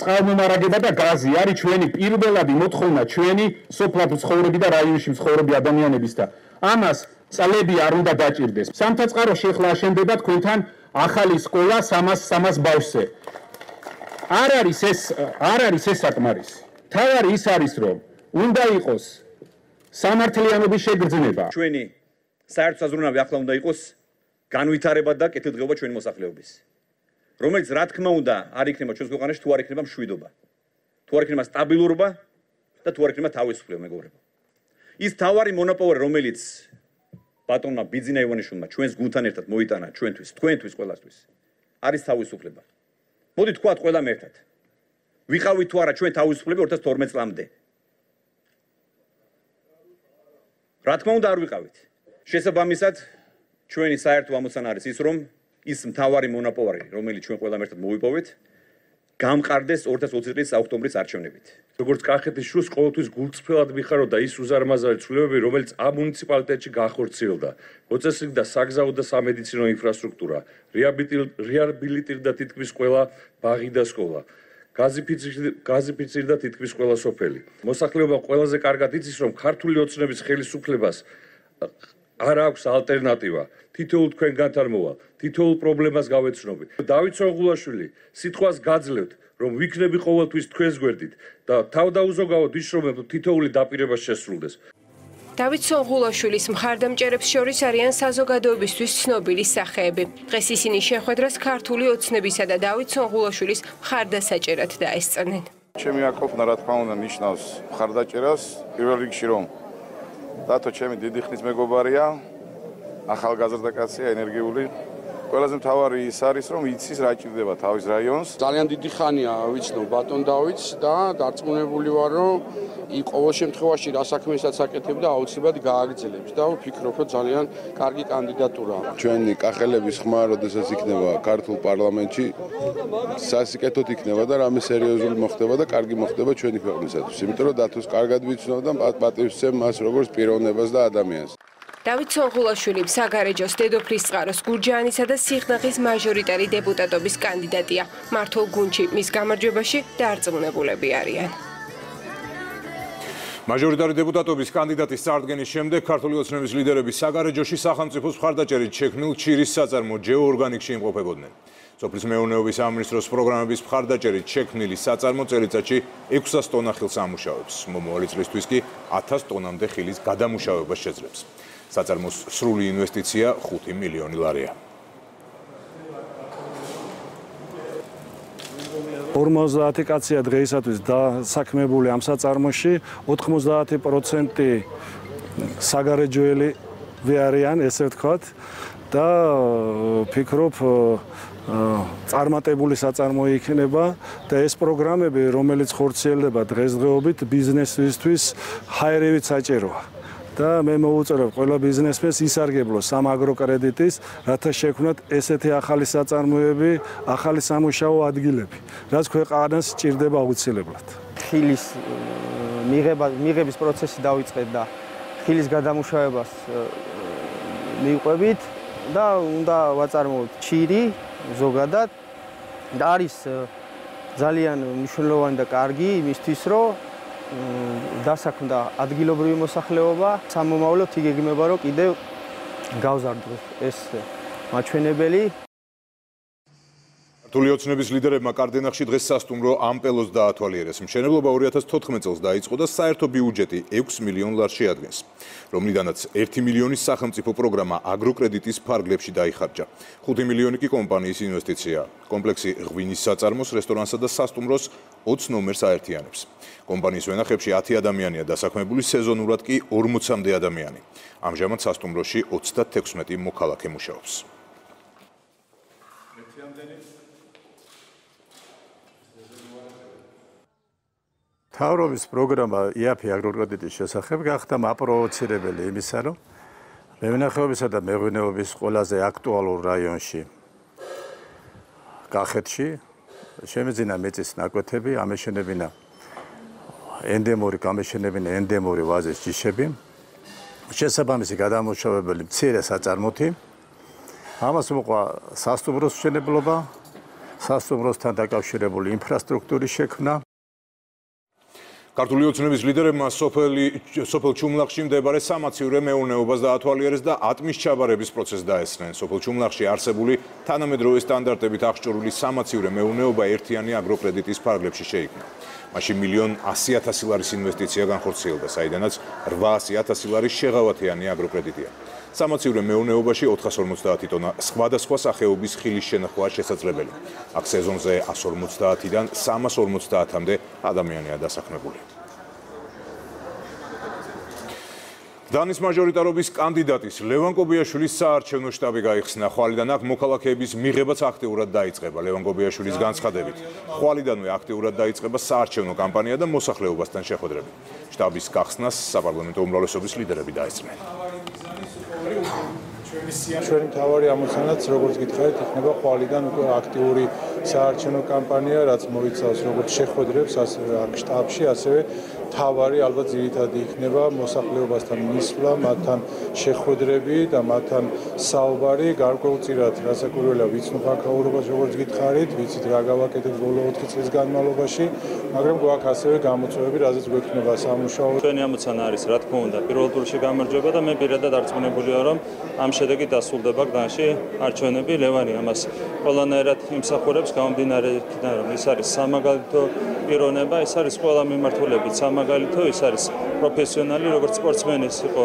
წყალმომარაგება და გაზი არის ჩვენი პირველადი მოთხოვნა ჩვენი სოფლად ცხოვრები და რაიონში ცხოვრები ადამიანების და ამას წლები არ უნდა დაჭirdეს. სამთაწყარო შეხლა აშენდება თქვენთან ახალი სკოლა 300-300 ბავშვზე. არ არის ეს არ არის ეს საკმარისი. თავარი ის არის რომ უნდა იყოს სამართლიანობის შეგრძნება. ჩვენი საერთო საზრუნავი ახლა უნდა იყოს განვითარება და კეთილდღეობა ჩვენი მოსახლეობის. რომელიც რა თქმა უნდა არ იქნება ჩვენს ქვეყანაში თუ არ იქნება მშვიდობა. თუ არ იქნება სტაბილურობა და თუ არ იქნება თავისუფლება, მეგობრებო. ის თავარი მონოპოლი, რომელიც ბატონმა ბიძინა ივანიშვილმა ჩვენს გუნდთან ერთად მოიტანა ჩვენთვის, თქვენთვის ყველასთვის, არის თავისუფლება. მოდი თქვათ ყველამ ერთად. ვიყავით თუ არა ჩვენ თავისუფლები 2012 წლამდე? რა თქმა უნდა არ ვიყავით. შესაბამისად ჩვენი საერთო ამოცანა არის ის რომ ის მთავარი მონოპოლარი რომელიც ჩვენ ყველამ ერთად მოვიპოვეთ გამყარდეს 2020 წლის ოქტომბრის არჩევნებით. როგორც კახეთის შუს ყოველთვის გულწრფელად მიხარო და ის უზარმაზარი ცვლილებები რომელიც ამ მუნიციპალიტეტში გახორციელდა. მოწესრიგდა საგზაო და სამედიცინო ინფრასტრუქტურა, რეაბილიტირდა თითქმის ყველა ბაღი და სკოლა. გაზიფიცირდა თითქმის ყველა სოფელი. მოსახლეობა ყველაზე კარგად იცის რომ ქართული ოცნების ხელისუფლებას არ აქვს ალტერნატივა. თითოეულ თქვენგანთან მოვალ, თითოეულ პრობლემას გავეცნობი. დავით სოღულაშვილი, სიტყვას გაძლევთ, რომ ვიქნები ყოველთვის თქვენს გვერდით და თავდაუზოგავად ვიშრობებ თითოეული დაპირება შესრულდეს. დავით სოღულაშვილის მხარდამჭერებს შორის არიან საზოგადოებისთვის ცნობილი სახეები. დღეს ისინი შეხვედრას ქართული ოცნებისა და დავით სოღულაშვილის მხარდასაჭერად დაესწრნენ. ჩემი აკოფნა რა თქმა უნდა ნიშნავს მხარდაჭერას პირველ რიგში რომ დათო ჩემი დიდი ხნის მეგობარია ახალგაზრდა კაცია ენერგიული ყველაზე მთავარი ის არის რომ იცის რა ჭირდება თავის რაიონს. ძალიან დიდი ხანია ვიცნობ ბატონ დავითს და დარწმუნებული ვარ რომ ი ყოველ შემთხვევაში რა საქმესაც აკეთებდა აუცილებლად გააგრძელებს. და ვფიქრობ რომ ძალიან კარგი კანდიდატურაა. ჩვენი კახელების ხმა როდესაც იქნება ქართულ პარლამენტში სასიკეთოდ იქნება და რამე სერიოზული მოხდება და კარგი მოხდება ჩვენი ქვეყნისათვის. იმიტომ რომ დათოს კარგად ვიცნობ და პატივს ვცემ მას როგორც პიროვნებას და ადამიანს დავით სონღულაშვილი საგარეჯოს დედოფლის წყაროს გურჯაანისა და სიხნაღის მაჟორიტარი დეპუტატობის კანდიდატია. მართულ გუნჩი მის გამარჯვებაში დარწმუნებულები არიან. მაჟორიტარი დეპუტატობის კანდიდატის წარდგენის შემდეგ ქართული ოცნების ლიდერები საგარეჯოში სახელმწიფოს მხარდაჭერით შექმნილ ჩირის საწარმო ჯეო ორგანიკში იმყოფებოდნენ. სოფლის მეურნეობის სამინისტროს პროგრამების მხარდაჭერით შექმნილი საწარმო წელიწადში 600 ტონა ხილს ამუშავებს. მომავალი წლისთვის კი 1000 ტონამდე ხილის გადამუშავებას შეძლებს. საწარმოს სრული ინვესტიცია 5 მილიონი ლარია. 50 კაცია დღეისათვის დასაქმებული ამ საწარმოში 90% საგარეჯოელი ვარიან ესე ვთქვათ და ფიქრობ წარმატებული საწარმო იქნება და ეს პროგრამები რომელიც ხორციელდება დღესდღეობით ბიზნესისთვის ჰაერივით საჭიროა. და მე მოუწევებ ყველა ბიზნესმენს ისარგებლოს ამ აგროკრედიტის, რათა შექმნათ ესეთი ახალი საწარმოები, ახალი სამუშაო ადგილები, რაც ქვეყანას სჭირდება აუცილებლად. ხილის მიღება მიღების პროცესი დაიწყეთ და ხილის გადამუშავებას მიყვებით და უნდა ვაწარმოოთ ჩირი ზოგადად და არის ძალიან მნიშვნელოვანი და კარგი იმისთვის, რომ დასაქმდა ადგილობრივი მოსახლეობა, სამომავლოდ იგეგმება, რომ კიდევ გავზარდოს ეს მაჩვენებელი ქართული ოცნების ლიდერებმა კარდენახში დღეს სასტუმრო ამპელოს დაათვალიერეს. მშენებლობა 2014 წელს დაიწყო და საერთო ბიუჯეტი 6 მილიონ ლარს შეადგენს, რომლიდანაც 1 მილიონის სახელმწიფო პროგრამა აგროკრედიტის ფარგლებში დაიხარჯა. 5 მილიონი კი კომპანიის ინვესტიციაა. კომპლექსი ღვინის საწარმოს, რესტორანსა და სასტუმროს 20 ნომერს აერთიანებს. კომპანიის ვენახებში 10 ადამიანია დასაქმებული, სეზონურად კი 40-მდე ადამიანი. ამჟამად სასტუმროში 36 მოქალაქე მუშაობს. თავრობის პროგრამა იაფი აგროკრედიტის შესახებ გახდა მაპროვოცირებელი იმისა, რომ მევენახეობისა და მეღვინეობის ყველაზე აქტუალურ რაიონში კახეთში შემეძინა მეწის ნაკვეთები, ამეშენებინა ენდემური გამეშენებინა ენდემური ვაზის ჯიშები, შესაბამისი გადამუშავებელი მცირე საწარმოთი. ამას მოყვა სასტუმროს მშენებლობა, სასტუმროსთან დაკავშირებული ინფრასტრუქტურის შექმნა ქართული ოცნების ლიდერებმა სოფელი სოფელ ჩუმლახში მდებარე სამაციურე მეურნეობას დაათვალიერეს და ატმის ჩაბარების პროცესს დაესწრნენ. სოფელ ჩუმლახში არსებული თანამედროვე სტანდარტებით აღჭურვილი სამაციურე მეურნეობა ერთიანი აგროკრედიტის ფარგლებში შეიქმნა. მაშინ მილიონ 100.000 ლარის ინვესტიცია განხორციელდა, საიდანაც 800.000 ლარის შეღავათიანი აგროკრედიტია. სამაციურე მეურნეობაში 450 ტონა სხვადასხვა სახეობის ხილის შენახვა შესაძლებელი. აქ სეზონზე 150-დან 350-მდე ადამიანია დასაქმებული. დანის მაჟორიტარობის კანდიდატის ლევან კობიაშვილის საარჩევნო შტაბი გაიხსნა. ხვალიდან აქ მოქალაქეების მიღებაც აქტიურად დაიწყება. ლევან კობიაშვილის განცხადებით, ხვალიდანვე აქტიურად დაიწყება საარჩევნო კამპანია და მოსახლეობასთან შეხვედრები. შტაბის გახსნას საპარლამენტო უმრავლესობის ლიდერები დაესწრნენ. ჩვენი თავარი ამოცანაც როგორც გითხარით იქნება ხვალიდან უკვე აქტიური საარჩევნო კამპანია რაც მოიცავს როგორც შეხვედრებს ასევე აქ შტაბში ასევე თავარი ალბათ ძირითადად იქნება მოსახლეობასთან მისვლა, მათთან შეხვედრები და მათთან საუბარი. გარკვეულწილად რასაკვირველია ვიცნობ ხალხაურობას როგორც გითხარით, ვიცით რა გავაკეთეთ ბოლო 4 წლის განმავლობაში, მაგრამ გვაქვს ასევე გამოწვევები, რაზეც გვექნება სამუშაო. ჩვენი ამოცანა არის რა თქმა უნდა პირველ ტურში გამარჯვება და მე პირადად არწმუნებულია რომ ამ შედეგით დასრულდება გდანში არჩევნები ლევანი ამას ყველანაირად იმსახურებს გამომდინარე იქიდან რომ ეს არის სამაგალითო პიროვნება, ეს არის ყველა მიმართულებით სამაგალითო სამაგალითო ის არის პროფესიონალი როგორც სპორტსმენის იყო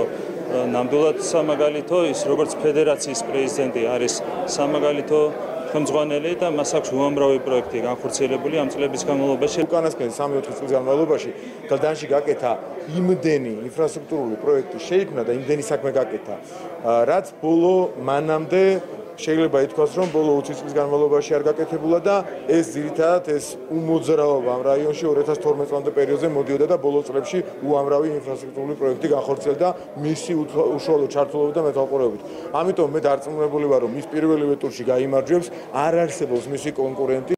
ნამდვილად სამაგალითო ის როგორც ფედერაციის პრეზიდენტი არის სამაგალითო ხელმძღვანელი და მას აქვს უამრავი პროექტი განხორციელებული ამ წლების განმავლობაში. უკანასკნელი 3-4 წლის განმავლობაში გალდანში გაკეთა იმდენი ინფრასტრუქტურული პროექტი შეიქმნა და იმდენი საქმე გაკეთა, რაც ბოლო მანამდე შეიძლება ითქვას, რომ ბოლო 20 წლის განმავლობაში არ გაკეთებულა და ეს ძირითადად ეს უმოძრაობა ამ რაიონში 2012 წლამდე პერიოდზე მოდიოდა და ბოლო წლებში უამრავი ინფრასტრუქტურული პროექტი განხორციელდა მისი უშუალო ჩართულობით და მეთვალყურებით. ამიტომ მე დარწმუნებული ვარ, რომ ის პირველივე ტურში გამოიმარჯვებს, არ არსებობს მისი კონკურენტი.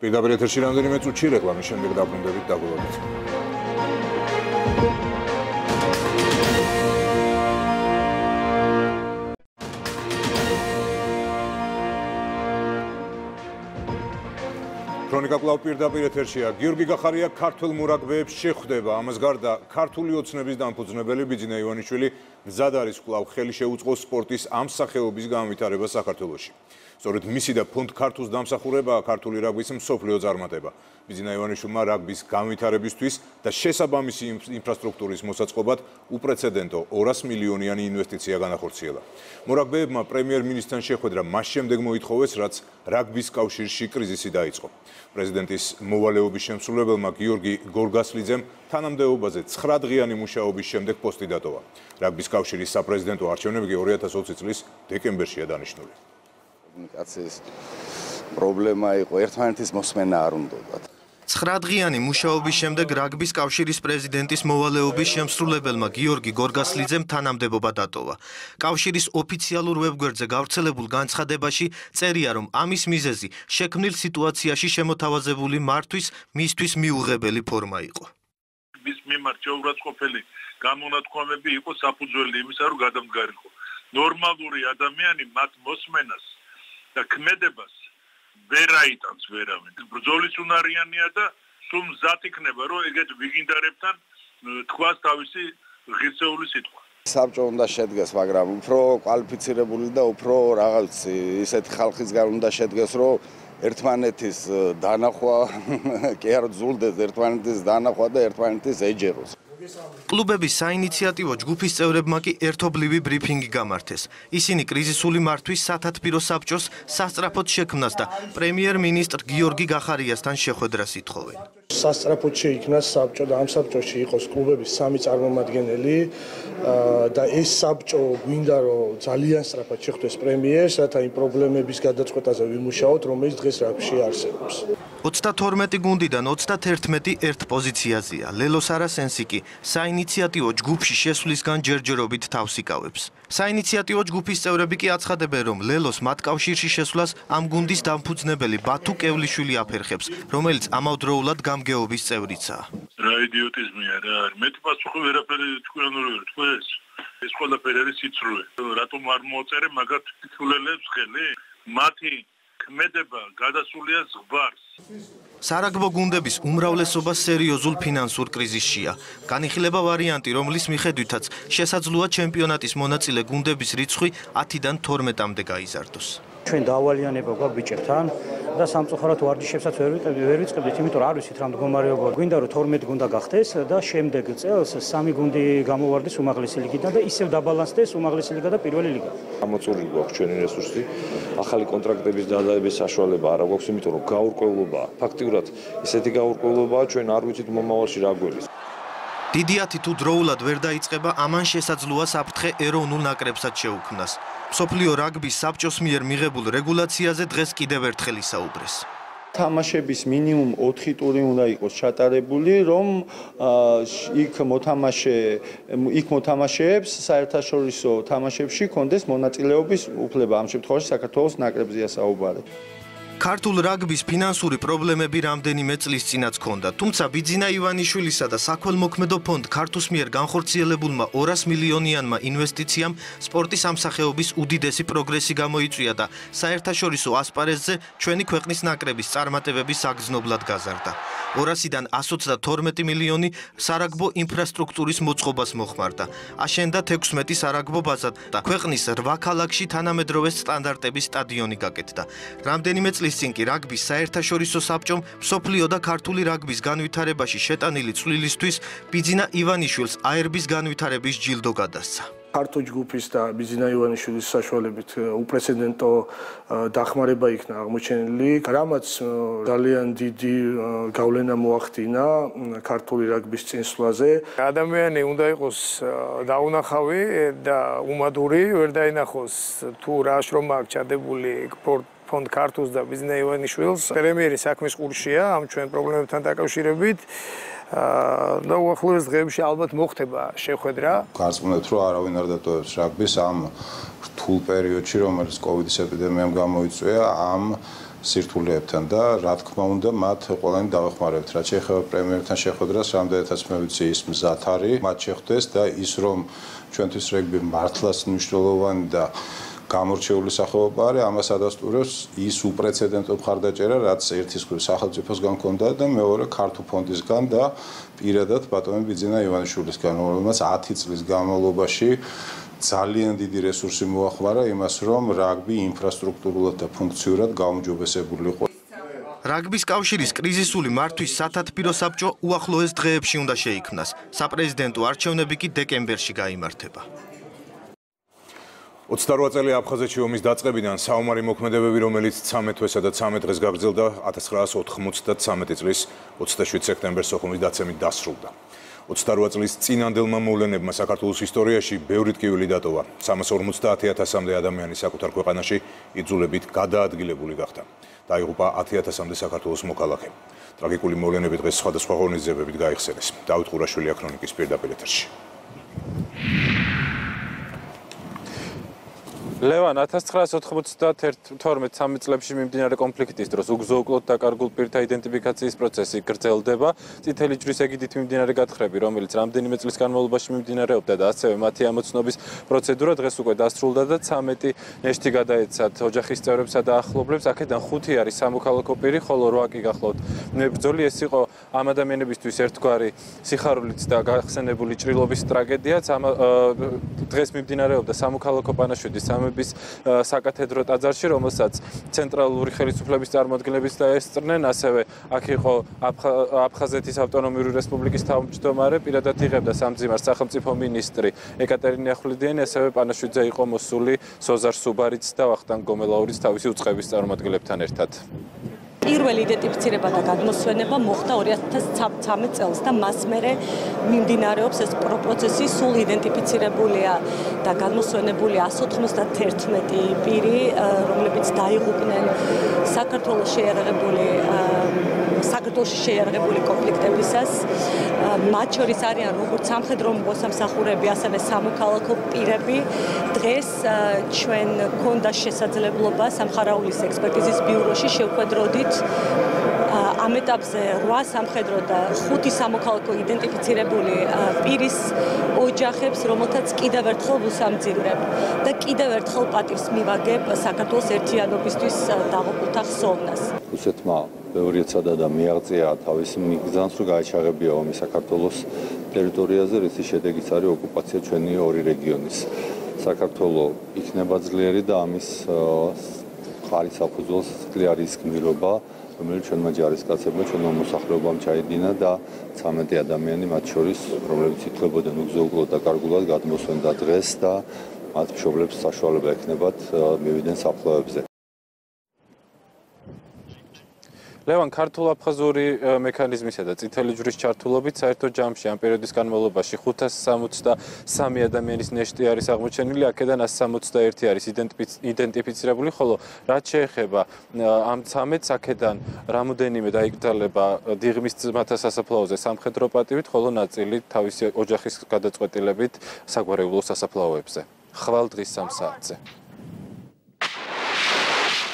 პირდაპირ ეთერში რამდენიმე წუთში რეკლამის შემდეგ დაბრუნდებით დაგულობით. ქრონიკა კლავ პირდაპირ ეთერშია. გიორგი გახარია ქართულ მურაგბეებს შეხვდება. ამას გარდა ქართული ოცნების დამფუძნებელი ბიძინა ივანიშვილი მზად არის კლავ ხელი შეუწყოს სპორტის ამ სახეობის განვითარება საქართველოში. სწორედ მისი და ფონდ ქართულს დამსახურებაა ქართული რაგბის მსოფლიო წარმატება. ბიზნა ივანიშვილმა რაგბის განვითარებისთვის და შესაბამისი ინფრასტრუქტურის მოსაწყობად უპრეცედენტო 200 მილიონიანი ინვესტიცია განახორციელა. მორაგბეებმა პრემიერ-მინისტრთან შეხვედრა მას შემდეგ მოითხოვეს, რაც რაგბის კავშირში კრიზისი დაიწყო. პრეზიდენტის მოვალეობის შემსრულებელმა გიორგი გორგასლიძემ თანამდებობაზე 9 დღიანი მუშაობის შემდეგ პოსტი დატოვა. რაგბის კავშირის საპრეზიდენტო არჩევნები 2020 წლის დეკემბერშია დანიშნული. კომუნიკაციის პრობლემა იყო ერთმანეთის მოსმენა არ უნდათ 9 დღიანი მუშაობის შემდეგ რაგბის კავშირის პრეზიდენტის მოვალეობის შემსრულებელმა გიორგი გორგასლიძემ თანამდებობა დატოვა. კავშირის ოფიციალურ ვებგვერდზე გავრცელებულ განცხადებაში წერია, რომ ამის მიზეზი შექმნილ სიტუაციაში შემოთავაზებული მართვის მისთვის მიუღებელი ფორმა იყო. მის მიმართ შეურაცხყოფელი გამონათქვამები იყო საფუძველი იმისა, რომ გადამდგარიყო. ნორმალური ადამიანი მათ მოსმენას და ქმედებას ვერ აიტანს ვერავინ. ბრძოლის უნარიანია და სულ მზად იქნება, რომ ეგეთ ვიგინდარებთან თქვას თავისი ღირსეული სიტყვა. საბჭო უნდა შედგეს, მაგრამ უფრო კვალიფიცირებული და უფრო რაღაც ისეთი ხალხისგან უნდა შედგეს, რომ ერთმანეთის დანახვა კი არ ზულდეს ერთმანეთის დანახვა და ერთმანეთის ეჯეროს. კლუბების საინიციატივო ჯგუფის წევრებმა კი ერთობლივი ბრიფინგი გამართეს. ისინი კრიზისული მართვის სათათბირო საბჭოს სასწრაფოდ შექმნას და პრემიერ-მინისტრ გიორგი გახარიასთან შეხვედრას ითხოვენ. სასწრაფოდ შეიქმნას საბჭო და ამ საბჭოში იყოს კლუბების სამი წარმომადგენელი და ეს საბჭო გვინდა რომ ძალიან სწრაფად შეხვდეს პრემიერს, რათა იმ პრობლემების გადაწყვეტაზე ვიმუშაოთ, რომელიც დღეს რაფში არსებობს. 32 გუნდიდან 31 ერთ პოზიციაზეა. ლელო სარასენსი კი საინიციატივო ჯგუფში შესვლისგან ჯერჯერობით თავს იკავებს. საინიციატივო ჯგუფის წევრები კი აცხადებენ, რომ ლელოს მათ კავშირში შესვლას ამ გუნდის დამფუძნებელი ბათუ კევლიშვილი აფერხებს, რომელიც ამავდროულად გამგეობის წევრიცაა. რა იდიოტიზმია რა არის? მე პასუხი ვერაფერი თქვენ არ ვარ თქვენს. ეს ყველაფერი არის სიცრუე. რატომ არ მოწერე მაგათ თულელებს ხელი? მათი ქმედება გადასულია ზღვარს. სარაგბო გუნდების უმრავლესობა სერიოზულ ფინანსურ კრიზისშია. განიხილება ვარიანტი, რომლის მიხედვითაც შესაძლოა ჩემპიონატის მონაწილე გუნდების რიცხვი 10-დან 12-მდე გაიზარდოს. ჩვენ დავალიანება გვაქვს ბიჭებთან და სამწუხაროდ ვარჯიშებსაც ვერ ვიყევი, ვერ ვიწყებდით, იმიტომ რომ არ ვიცით რა მდგომარეობა. გვინდა რომ 12 გუნდა გახდეს და შემდეგ წელს სამი გუნდი გამოვარდეს უმაღლესი ლიგიდან და ისევ დაბალანსდეს უმაღლესი ლიგა და პირველი ლიგა. გამოწურილი გვაქვს ჩვენი რესურსი. ახალი კონტრაქტების დადების საშუალება არ აქვს, იმიტომ რომ გაურკვევლობაა. ფაქტიურად ისეთი გაურკვევლობაა, ჩვენ არ ვიცით მომავალში რა გველის. დიდიათი თუ დროულად ვერ დაიწყება, ამან შესაძლოა საფრთხე ეროვნულ ნაკრებსაც შეუქმნას. სოფლიო რაგბის საბჭოს მიერ მიღებულ რეგულაციაზე დღეს კიდევ ერთხელ ისაუბრეს. თამაშების მინიმუმ 4 ტური უნდა იყოს ჩატარებული, რომ იქ მოთამაშე იქ მოთამაშეებს საერთაშორისო თამაშებში კონდეს მონაწილეობის უფლება. ამ შემთხვევაში საქართველოს ნაკრებზეა საუბარი. ქართულ რაგბის ფინანსური პრობლემები რამდენიმე წლის წინაც ჰქონდა, თუმცა ბიძინა ივანიშვილისა და საქველმოქმედო ფონდ ქართუს მიერ განხორციელებულმა 200 მილიონიანმა ინვესტიციამ სპორტის ამსახეობის უდიდესი პროგრესი გამოიწვია და საერთაშორისო ასპარეზზე ჩვენი ქვეყნის ნაკრების წარმატებები საგრძნობლად გაზარდა. 200-დან 132 მილიონი სარაგბო ინფრასტრუქტურის მოწყობას მოხმარდა. აშენდა 16 სარაგბო ბაზა და ქვეყნის 8 ქალაქში თანამედროვე სტანდარტების სტადიონი გაკეთდა. რამდენიმე წლის წინ კი რაგბის საერთაშორისო საბჭომ სოფლიო და ქართული რაგბის განვითარებაში შეტანილი წვლილისთვის ბიძინა ივანიშვილს აერბის განვითარების ჯილდო გადასცა. ქართო ჯგუფის და ბიძინა ივანიშვილის საშუალებით უპრეცედენტო დახმარება იქნა აღმოჩენილი, რამაც ძალიან დიდი გავლენა მოახდინა ქართული რაგბის წინსვლაზე. ადამიანი უნდა იყოს დაუნახავი და უმადური, ვერ დაინახოს თუ რა შრომა აქვს ჩადებული სპორტ ფონდ ქართულს და ბიზნეს ივანიშვილს პრემიერი საქმის ყურშია ამ ჩვენ პრობლემებთან დაკავშირებით და უახლოეს დღეებში ალბათ მოხდება შეხვედრა. გარწმუნებთ რომ არავინ არ დატოვებს რაგბის ამ რთულ პერიოდში რომელიც კოვიდის ეპიდემიამ გამოიწვია ამ სირთულეებთან და რა თქმა უნდა მათ ყველანი დავეხმარებთ. რაც შეეხება პრემიერთან შეხვედრას, რამდენადაც მე ვიცი ის მზად არის, მათ შეხვდეს და ის რომ ჩვენთვის რეგბი მართლაც მნიშვნელოვანი და გამორჩეული სახეობა არის, ამას ადასტურებს ის უპრეცედენტო მხარდაჭერა, რაც ერთის მხრივ სახელმწიფოსგან ქონდა და მეორე ქართულ ფონდისგან და პირადად ბატონი ბიძინა ივანიშვილისგან, რომელმაც 10 წლის განმავლობაში ძალიან დიდი რესურსი მოახმარა იმას, რომ რაგბი ინფრასტრუქტურულად და ფუნქციურად გაუმჯობესებულიყო. რაგბის კავშირის კრიზისული მართვის სათათბირო საბჭო უახლოეს დღეებში უნდა შეიქმნას. საპრეზიდენტო არჩევნები კი დეკემბერში გამართება. 28 წელი აფხაზეთში ომის დაწყებიდან საომარი მოქმედებები, რომელიც 13 თვესა და 13 დღეს გაგრძელდა 1993 წლის 27 სექტემბერს ოხუმის დაცემით დასრულდა. 28 წლის წინანდელმა მოვლენებმა საქართველოს ისტორიაში ბევრი ტკივილი დატოვა. 350.000-მდე ადამიანი საკუთარ ქვეყანაში იძულებით გადაადგილებული გახდა. დაიღუპა 10.000-მდე საქართველოს მოქალაქე. ტრაგიკული მოვლენები დღეს სხვადასხვა ღონისძიებებით გაიხსენეს. დავით ყურაშვილი აქრონიკის პირდაპირ ეთერში. ლევან 1991-12 წლებში მიმდინარე კონფლიქტის დროს უგზო-უკლოდ დაკარგულ პირთა იდენტიფიკაციის პროცესი გრძელდება. წითელი ჯვრის ეგიდით მიმდინარე გათხრები, რომელიც რამდენიმე წლის განმავლობაში მიმდინარეობდა და ასევე მათი ამოცნობის პროცედურა დღეს უკვე დასრულდა და 13 ნეშტი გადაეცათ ოჯახის წევრებსა და ახლობლებს. აქედან 5 არის სამოქალაქო პირი, ხოლო 8 კი გახლავთ მებრძოლი. ეს იყო ამ ადამიანებისთვის ერთგვარი სიხარულით და გახსენებული ჭრილობის ტრაგედიაც. დღეს მიმდინარეობდა სამოქალაქო პანაშვიდის სამების საკათედრო ტაძარში, რომელსაც ცენტრალური ხელისუფლების წარმოადგენლებიც დაესწრნენ, ასევე აქ იყო აფხაზეთის ავტონომიური რესპუბლიკის თავმჯდომარე, პირადად იღებდა სამძიმარ სახელმწიფო მინისტრი ეკატერინე ახვლედიანი, ასევე პანაშვიძე იყო მოსული სოზარ სუბარიც და ვახტანგ გომელაურიც თავისი უწყების წარმოადგენლებთან ერთად. პირველი იდენტიფიცირება და გადმოსვენება მოხდა 2013 წელს და მას მერე მიმდინარეობს ეს პროცესი სულ იდენტიფიცირებულია და გადმოსვენებულია 191 პირი რომლებიც დაიღუპნენ საქართველოს შეერაღებული საქართველოს შეერაღებული კონფლიქტებისას. მათ შორის არიან როგორც სამხედრო მოსამსახურეები ასევე სამოქალაქო პირები. დღეს ჩვენ გქონდა შესაძლებლობა სამხარაულის ექსპერტიზის ბიუროში შევხვედროდით ამ ეტაპზე 8 სამხედრო და 5 სამოქალაქო იდენტიფიცირებული პირის ოჯახებს, რომელთაც კიდევ ერთხელ ვუსამძიმრებ და კიდევ ერთხელ პატივს მივაგებ საქართველოს ერთიანობისთვის დაღუპულთა ხსოვნას. რუსეთმა ბევრი ეცადა და მიაღწია თავის მიგზანს, რომ გაეჩაღებია ომი საქართველოს ტერიტორიაზე, რის შედეგიც არის ოკუპაცია ჩვენი ორი რეგიონის. საქართველოს იქნება ძლიერი და ამის ხარის საფუძველს ძლიერი ის გმირობა, რომელიც ჩვენმა ჯარისკაცებმა ჩვენმა მოსახლეობამ ჩაიდინა და 13 ადამიანი მათ შორის, რომლებიც ითვლებოდნენ უგზო-უგლოდ და კარგულად გადმოსვენდა დღეს და მათ მშობლებს საშუალება ექნებათ მივიდნენ საფლავებზე. ლევან ქართულ-აფხაზური მექანიზმისა და წითელი ჯვრის ჩართულობით საერთო ჯამში ამ პერიოდის განმავლობაში 563 ადამიანის ნეშტი არის აღმოჩენილი, აქედან 161 არის იდენტიფიცირებული, ხოლო რაც შეეხება ამ 13-ს, აქედან რამოდენიმე დაიკრძალება დიღმის ძმათა სასაფლაოზე სამხედრო პატივით, ხოლო ნაწილი თავისი ოჯახის გადაწყვეტილებით საგვარეულო სასაფლაოებზე. ხვალ დღის 3 საათზე.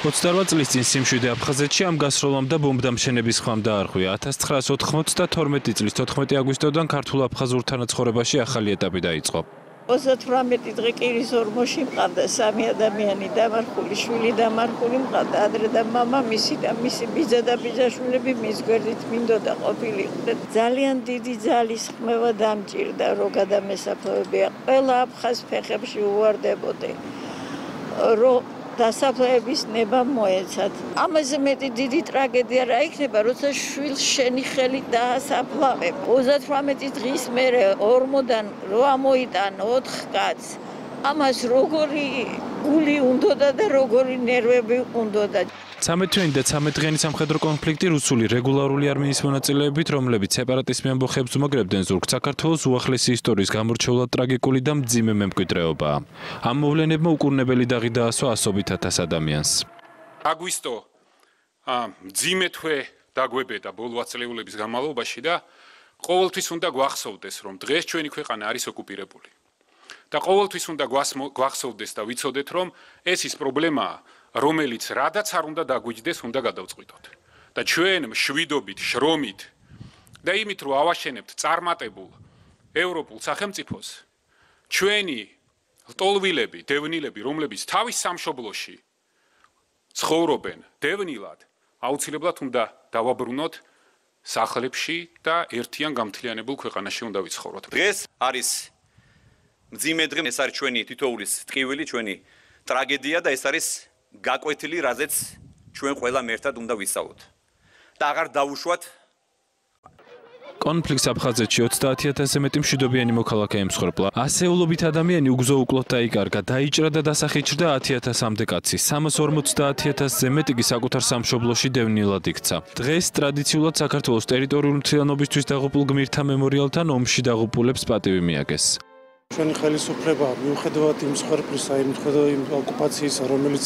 28 წლის წინ სიმშვიდე აფხაზეთში ამ გასროლამდე ბომბდამშენების ხმამ დაარღვია 1992 წლის 14 აგვისტოდან ქართულ აფხაზურთან ცხოვრებაში ახალი ეტაპი დაიწყო 38 დღე კირის ორმოში მყავდა სამი ადამიანი დამარხული შვილი დამარხული მყავდა ადრე და мама მისი და მისი ბიძა და ბიძაშვილები მის გვერდით მინდოდა ყოფილიყვნენ ძალიან დიდი ძალის ხმევა დამჭირდა რო გადამესაფლავებია ყველა აფხაზ ფეხებში უვარდებოდი რო დასაფლავების ნება მოეცათ. ამაზე მეტი დიდი ტრაგედია რა იქნება, როცა შვილს შენი ხელით დაასაფლავებ. 38 დღის მერე ორმოდან რო ამოიტან 4 კაცს. ამას როგორი გული უნდოდა და როგორი ნერვები უნდოდა. 13-იანი და 13-დღიანი სამხედრო კონფლიქტი რუსული რეგულარული არმიის მონაწილეებით, რომლებიც სეპარატისტ მემბოხებს უმაგრებდნენ ზურგ საქართველოს უახლესი ისტორიის გამორჩეულად ტრაგიკული და მძიმე მემკვიდრეობაა. ამ მოვლენებმა უკურნებელი დაღი დაასვა ასობით ათას ადამიანს. აგვისტო მძიმე თვე დაგვებედა ბოლო აწლეულების განმავლობაში და ყოველთვის უნდა გვახსოვდეს, რომ დღეს ჩვენი ქვეყანა არის ოკუპირებული. და ყოველთვის უნდა გვახსოვდეს და ვიცოდეთ, რომ ეს ის პრობლემაა, რომელიც რადაც არ უნდა დაგვიჯდეს, უნდა გადავწყვიტოთ. და ჩვენ მშვიდობით, შრომით და იმით, რომ ავაშენებთ წარმატებულ ევროპულ სახელმწიფოს, ჩვენი ლტოლვილები, დევნილები, რომლებიც თავის სამშობლოში ცხოვრობენ დევნილად, აუცილებლად უნდა დავაბრუნოთ სახლებში და ერთიან გამთლიანებულ ქვეყანაში უნდა ვიცხოვროთ. დღეს არის მძიმე დღე, ეს არის ჩვენი თითოულის ტკივილი, ჩვენი ტრაგედია და ეს არის გაკვეთილი, რაზეც ჩვენ ყველა მერთად უნდა ვისწავლოთ. და აღარ დაუშვათ კონფლიქტს აფხაზეთში 30000-ზე მეტი მშვიდობიანი მოქალაქე ემსხვერპლა. ასეულობით ადამიანი უგზო-უკლოდ დაიკარგა, დაიჭრა და დასახიჭრდა 10000-მდე კაცი. 350.000-ზე მეტი კი საკუთარ სამშობლოში დევნილად იქცა. დღეს ტრადიციულად საქართველოს ტერიტორიული მთლიანობისთვის დაღუპულ გმირთა მემორიალთან ომში დაღუპულებს პატივი მიაგეს. ჩვენი ხელისუფლება მიუხედავად იმ სხერფლისა, იმ მიუხედავად იმ ოკუპაციისა, რომელიც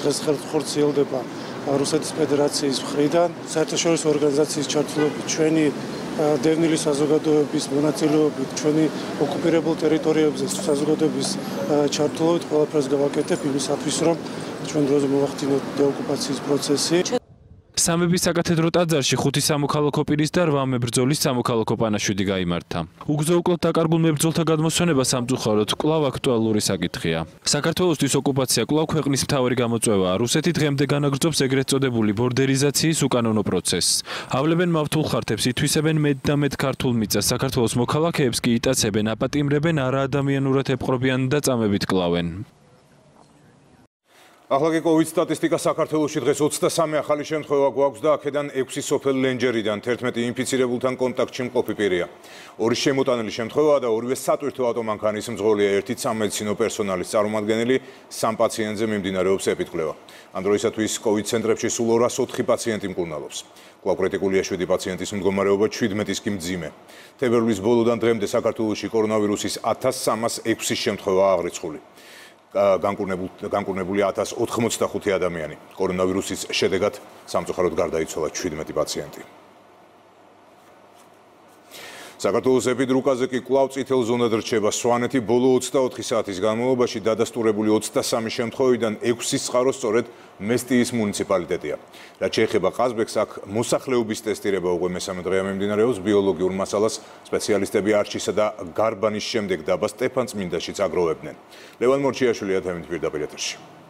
დღეს ხორციელდება რუსეთის ფედერაციის მხრიდან, საერთაშორისო ორგანიზაციის ჩართულობით ჩვენი დევნილი საზოგადოების მონაწილეობით ჩვენი ოკუპირებულ ტერიტორიებზე საზოგადოების ჩართულობით ყველაფერს გავაკეთებ იმისათვის რომ ჩვენ დროზე მოვახდინოთ დეოკუპაციის პროცესი სამების საკათედრო ტაძარში ხუთი სამოქალაქო პირის და 8 მებრძოლის სამოქალაქო პანაშვიდი გამართა. უგზო-უკლოდ დაკარგულ მებრძოლთა გადმოსვენება სამწუხაროდ კვლავ აქტუალური საკითხია. საქართველოსთვის ოკუპაცია კვლავ ქვეყნის მთავარი გამოწვევაა. რუსეთი დღემდე განაგრძობს ეგრეთ წოდებული ბორდერიზაციის უკანონო პროცესს. ავლებენ მავთულ ხართებს, ითვისებენ მეტ და მეტ ქართულ მიწას. საქართველოს მოქალაქეებს კი იტაცებენ, აპატიმრებენ, არაადამიანურად ეპყრობიან და წამებით კლავენ. ახლა კი COVID სტატისტიკა საქართველოში დღეს 23 ახალი შემთხვევა გვაქვს და აქედან 6 სოფელ ლენჯერიდან 11 ინფიცირებულთან კონტაქტში მყოფი პირია. ორი შემოტანილი შემთხვევაა და ორივე სატვირთო ავტომანქანის მძღოლია ერთი სამედიცინო პერსონალის წარმომადგენელი სამ პაციენტზე მიმდინარეობს ეპიდკვლევა. ამ დროისათვის COVID ცენტრებში სულ 204 პაციენტი მკურნალობს. კვლავ კრიტიკულია 7 პაციენტის მდგომარეობა 17-ის კი მძიმე. თებერვლის ბოლოდან დღემდე საქართველოში კორონავირუსის 1306 შემთხვევა აღრიცხული. განკურნებული განკურნებული 1085 ადამიანი. კორონავირუსის შედეგად სამწუხაროდ გარდაიცვალა 17 პაციენტი. საქართველოს ეპიდრუკაზე კი კვლავ წითელ ზონად რჩება სვანეთი ბოლო 24 საათის განმავლობაში დადასტურებული 23 შემთხვევიდან 6-ის წყარო სწორედ მესტიის მუნიციპალიტეტია. რაც შეეხება ყაზბეგს, აქ მოსახლეობის ტესტირება უკვე მესამე დღეა მიმდინარეობს ბიოლოგიურ მასალას სპეციალისტები არჩისა და გარბანის შემდეგ დაბა სტეფანწმინდაშიც აგროვებდნენ. ლევან მორჩიაშვილი ათემით პირდაპირ ეთერში.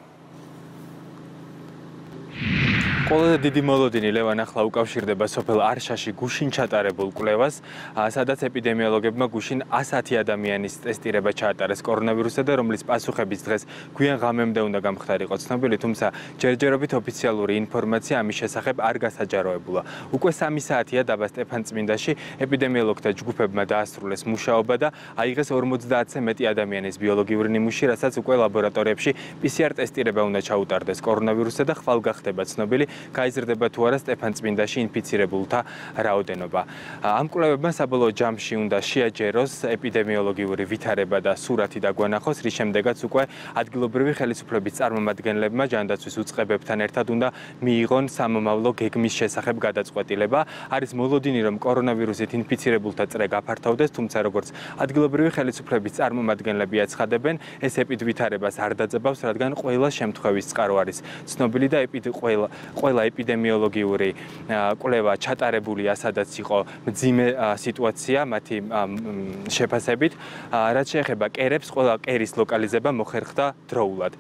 ყველაზე დიდი მოლოდინი ლევან ახლა უკავშირდება სოფელ არშაში გუშინ ჩატარებულ კვლევას, სადაც ეპიდემიოლოგებმა გუშინ 110 ადამიანის ტესტირება ჩაატარეს კორონავირუსზე და რომლის პასუხების დღეს გვიან ღამემდე უნდა გამხდარიყო ცნობილი, თუმცა ჯერჯერობით ოფიციალური ინფორმაცია ამის შესახებ არ გასაჯაროებულა. უკვე 3 საათია დაბა სტეფანწმინდაში ეპიდემიოლოგთა ჯგუფებმა დაასრულეს მუშაობა და აიღეს 50-ზე მეტი ადამიანის ბიოლოგიური ნიმუში, რასაც უკვე ლაბორატორიებში PCR ტესტირება უნდა ჩაუტარდეს კორონავირუსზე და ხვალ გახდება ცნობილი გაიზრდება თუ არა სტეფან წმინდაში ინფიცირებულთა რაოდენობა. ამ კვლევებმა საბოლოო ჯამში უნდა შეაჯეროს ეპიდემიოლოგიური ვითარება და სურათი დაგვანახოს, რის შემდეგაც უკვე ადგილობრივი ხელისუფლების წარმომადგენლებმა ჯანდაცვის უწყებებთან ერთად უნდა მიიღონ სამომავლო გეგმის შესახებ გადაწყვეტილება. არის მოლოდინი, რომ კორონავირუსით ინფიცირებულთა წრე გაფართოვდეს, თუმცა როგორც ადგილობრივი ხელისუფლების წარმომადგენლები აცხადებენ, ეს ეპიდვითარებას არ დაძაბავს, რადგან ყველა შემთხვევის წყარო არის ცნობილი და ეპიდ ყველა ყველა ეპიდემიოლოგიური კვლევა ჩატარებულია, სადაც იყო მძიმე სიტუაცია მათი შეფასებით. რაც შეეხება კერებს, ყველა კერის ლოკალიზება მოხერხდა დროულად.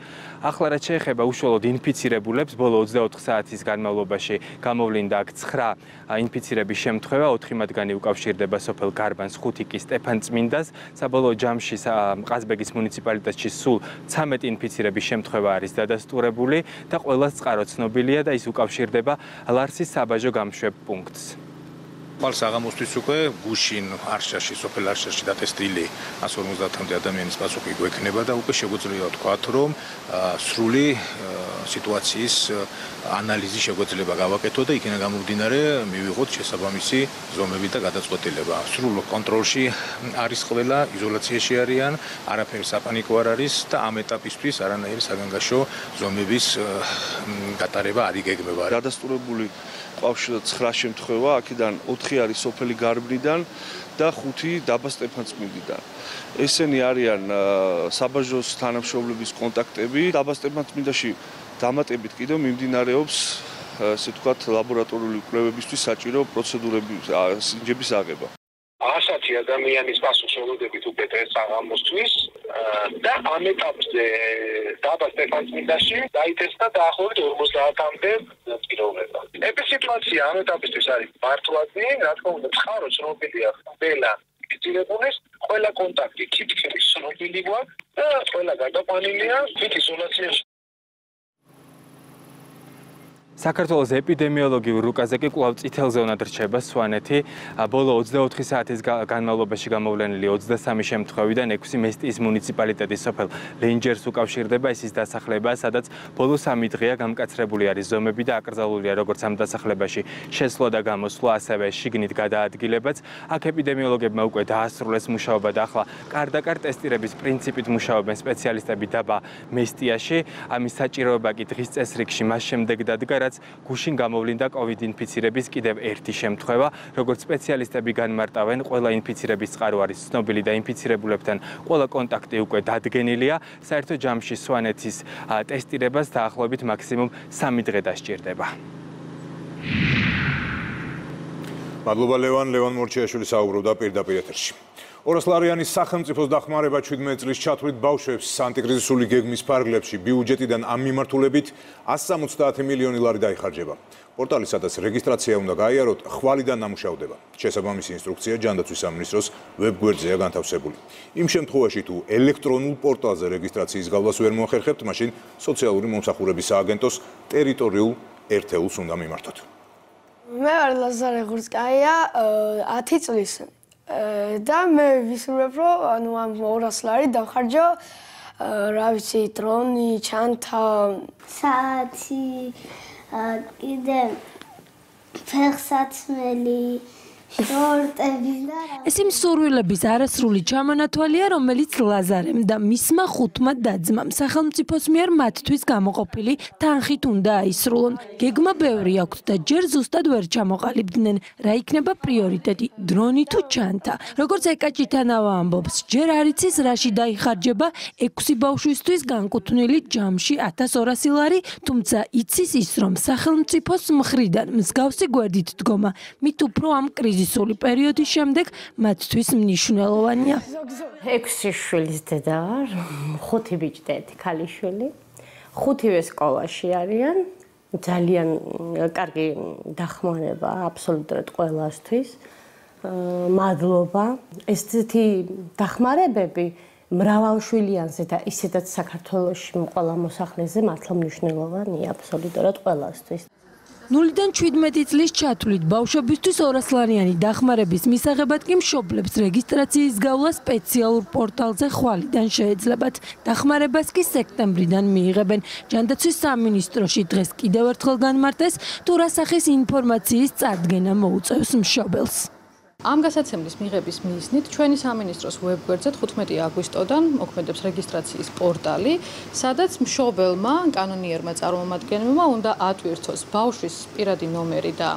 ახლა რაც შეეხება უშუალოდ ინფიცირებულებს, ბოლო 24 საათის განმავლობაში გამოვლინდა აქ 9 ინფიცირების შემთხვევა, 4 მათგანი უკავშირდება სოფელ გარბანს, 5 კი სტეფან წმინდას. საბოლოო ჯამში ყაზბეგის მუნიციპალიტეტში სულ 13 ინფიცირების შემთხვევა არის დადასტურებული და ყველა წყარო ცნობილია და ის უკავშირდება ლარსის საბაჟო გამშვებ პუნქტს. ყალ საღამოსთვის უკვე გუშინ არშაში, სოფელ არშაში დატესტილი 150-მდე ადამიანის პასუხი გვექნება და უკვე შეგვიძლია ვთქვათ, რომ სრული სიტუაციის ანალიზი შეგვიძლია გავაკეთო და იქიდან გამომდინარე მივიღოთ შესაბამისი ზომები და გადაწყვეტილება. სრულ კონტროლში არის ყველა, იზოლაციაში არიან, არაფერი საპანიკო არ არის და ამ ეტაპისთვის არანაირი საგანგაშო ზომების გატარება არ იგეგმება. გადასტურებული ყავშა 9 შემთხვევა, აქედან 4 არის სოფელი გარბნიდან და 5 დაბა სტეფანწმინდიდან. ესენი არიან საბაჟოს თანამშრომლების კონტაქტები. დაბა სტეფანწმინდაში დამატებით კიდევ მიმდინარეობს ასე ვთქვათ ლაბორატორიული კვლევებისთვის საჭირო პროცედურების სინჯების აღება. ასეთი ადამიანის პასუხისმგებლობით უკვე დღეს აღამოსთვის და ამ ეტაპზე დაბა სტეფანწმინდაში დაითესტა დაახლოებით 50-მდე პიროვნება. ეპისიტუაცია ამ ეტაპისთვის არის მართლადი, რა თქმა უნდა, წყარო ცნობილია ყველა ფიქსირებულის, ყველა კონტაქტი კითხვის ცნობილი გვაქვს და ყველა გადაყვანილია თვით იზოლაციაში. საქართველოს ეპიდემიოლოგიურ რუკაზე კი კვლავ წითელ ზონად რჩება სვანეთი. ბოლო 24 საათის განმავლობაში გამოვლენილი 23 შემთხვევიდან 6 მესტიის მუნიციპალიტეტის სოფელ ლენჯერს უკავშირდება ეს ის დასახლება, სადაც ბოლო 3 დღეა გამკაცრებული არის ზომები და აკრძალულია როგორც ამ დასახლებაში შესვლა და გამოსვლა, ასევე შიგნით გადაადგილებაც. აქ ეპიდემიოლოგებმა უკვე დაასრულეს მუშაობა და ახლა კარდაკარ ტესტირების პრინციპით მუშაობენ სპეციალისტები დაბა მესტიაში. ამის საჭიროება კი დღის წესრიგში მას შემდეგ დადგა რაც გუშინ გამოვლინდა COVID ინფიცირების კიდევ ერთი შემთხვევა. როგორც სპეციალისტები განმარტავენ, ყველა ინფიცირების წყარო არის ცნობილი და ინფიცირებულებთან ყველა კონტაქტი უკვე დადგენილია. საერთო ჯამში სვანეთის ტესტირებას დაახლოებით მაქსიმუმ 3 დღე დასჭირდება. მადლობა ლევან, ლევან მორჩიაშვილი საუბრობდა პირდაპირ ეთერში. ორასლარიანის სახელმწიფოს დახმარება 17 წლის ჩათვლით ბავშვებს ანტიკრიზისული გეგმის ფარგლებში ბიუჯეტიდან ამ მიმართულებით 170 მილიონი ლარი დაიხარჯება. პორტალი სადაც რეგისტრაცია უნდა გაიაროთ, ხვალიდან ამუშავდება. შესაბამისი ინსტრუქცია ჯანდაცვის სამინისტროს ვებგვერდზეა განთავსებული. იმ შემთხვევაში თუ ელექტრონულ პორტალზე რეგისტრაციის გავლას ვერ მოახერხებთ, მაშინ სოციალური მომსახურების სააგენტოს ტერიტორიულ ერთეულს უნდა მიმართოთ. მე ვარ ლაზარე ღურსკაია, 10 წლის და მე ვისურვებ რომ ანუ ამ 200 ლარი დავხარჯო რა ვიცი დრონი, ჩანთა, საათი კიდე ფეხსაცმელი შორტების და ეს იმ სურვილების არასრული ჩამონათვალია, რომელიც ლაზარემ და მისმა ხუთმა დაძმამ სახელმწიფოს მიერ მათთვის გამოყოფილი თანხით უნდა აისრულონ. გეგმა ბევრი აქვთ და ჯერ ზუსტად ვერ ჩამოყალიბდნენ, რა იქნება? პრიორიტეტი, დრონი თუ ჩანთა. როგორც ეკაჭიტანავა ამბობს, ჯერ არ იცის რაში დაიხარჯება 6 ბავშვისთვის განკუთვნილი ჯამში 1200 ლარი, თუმცა იცის ის, რომ სახელმწიფოს მხრიდან მსგავსი გვერდით დგომა. მით უფრო ამ კრიზისის კრიზისული პერიოდის შემდეგ მათთვის მნიშვნელოვანია. 6 შვილის დედა ვარ, 5 ბიჭი და 1 ქალიშვილი. ხუთივე სკოლაში არიან. ძალიან კარგი დახმარება აბსოლუტურად ყველასთვის. მადლობა. ესეთი დახმარებები მრავალშვილიანზე და ისედაც საქართველოსში ყველა მოსახლეზე მართლა მნიშვნელოვანია აბსოლუტურად ყველასთვის. ნულიდან 17 წლის ჩათვლით ბავშვებისთვის 200 ლარიანი დახმარების მისაღებად კი მშობლებს რეგისტრაციის გავლა სპეციალურ პორტალზე ხვალიდან შეეძლებათ. დახმარებას კი სექტემბრიდან მიიღებენ. ჯანდაცვის სამინისტროში დღეს კიდევ ერთხელ განმარტეს, თუ რა სახის ინფორმაციის წარდგენა მოუწევს მშობელს. ამ გასაცემლის მიღების მიზნით ჩვენი სამინისტროს ვებგვერდზე 15 აგვისტოდან მოქმედებს რეგისტრაციის პორტალი, სადაც მშობელმა, კანონიერმა წარმომადგენელმა უნდა ატვირთოს ბავშვის პირადი ნომერი და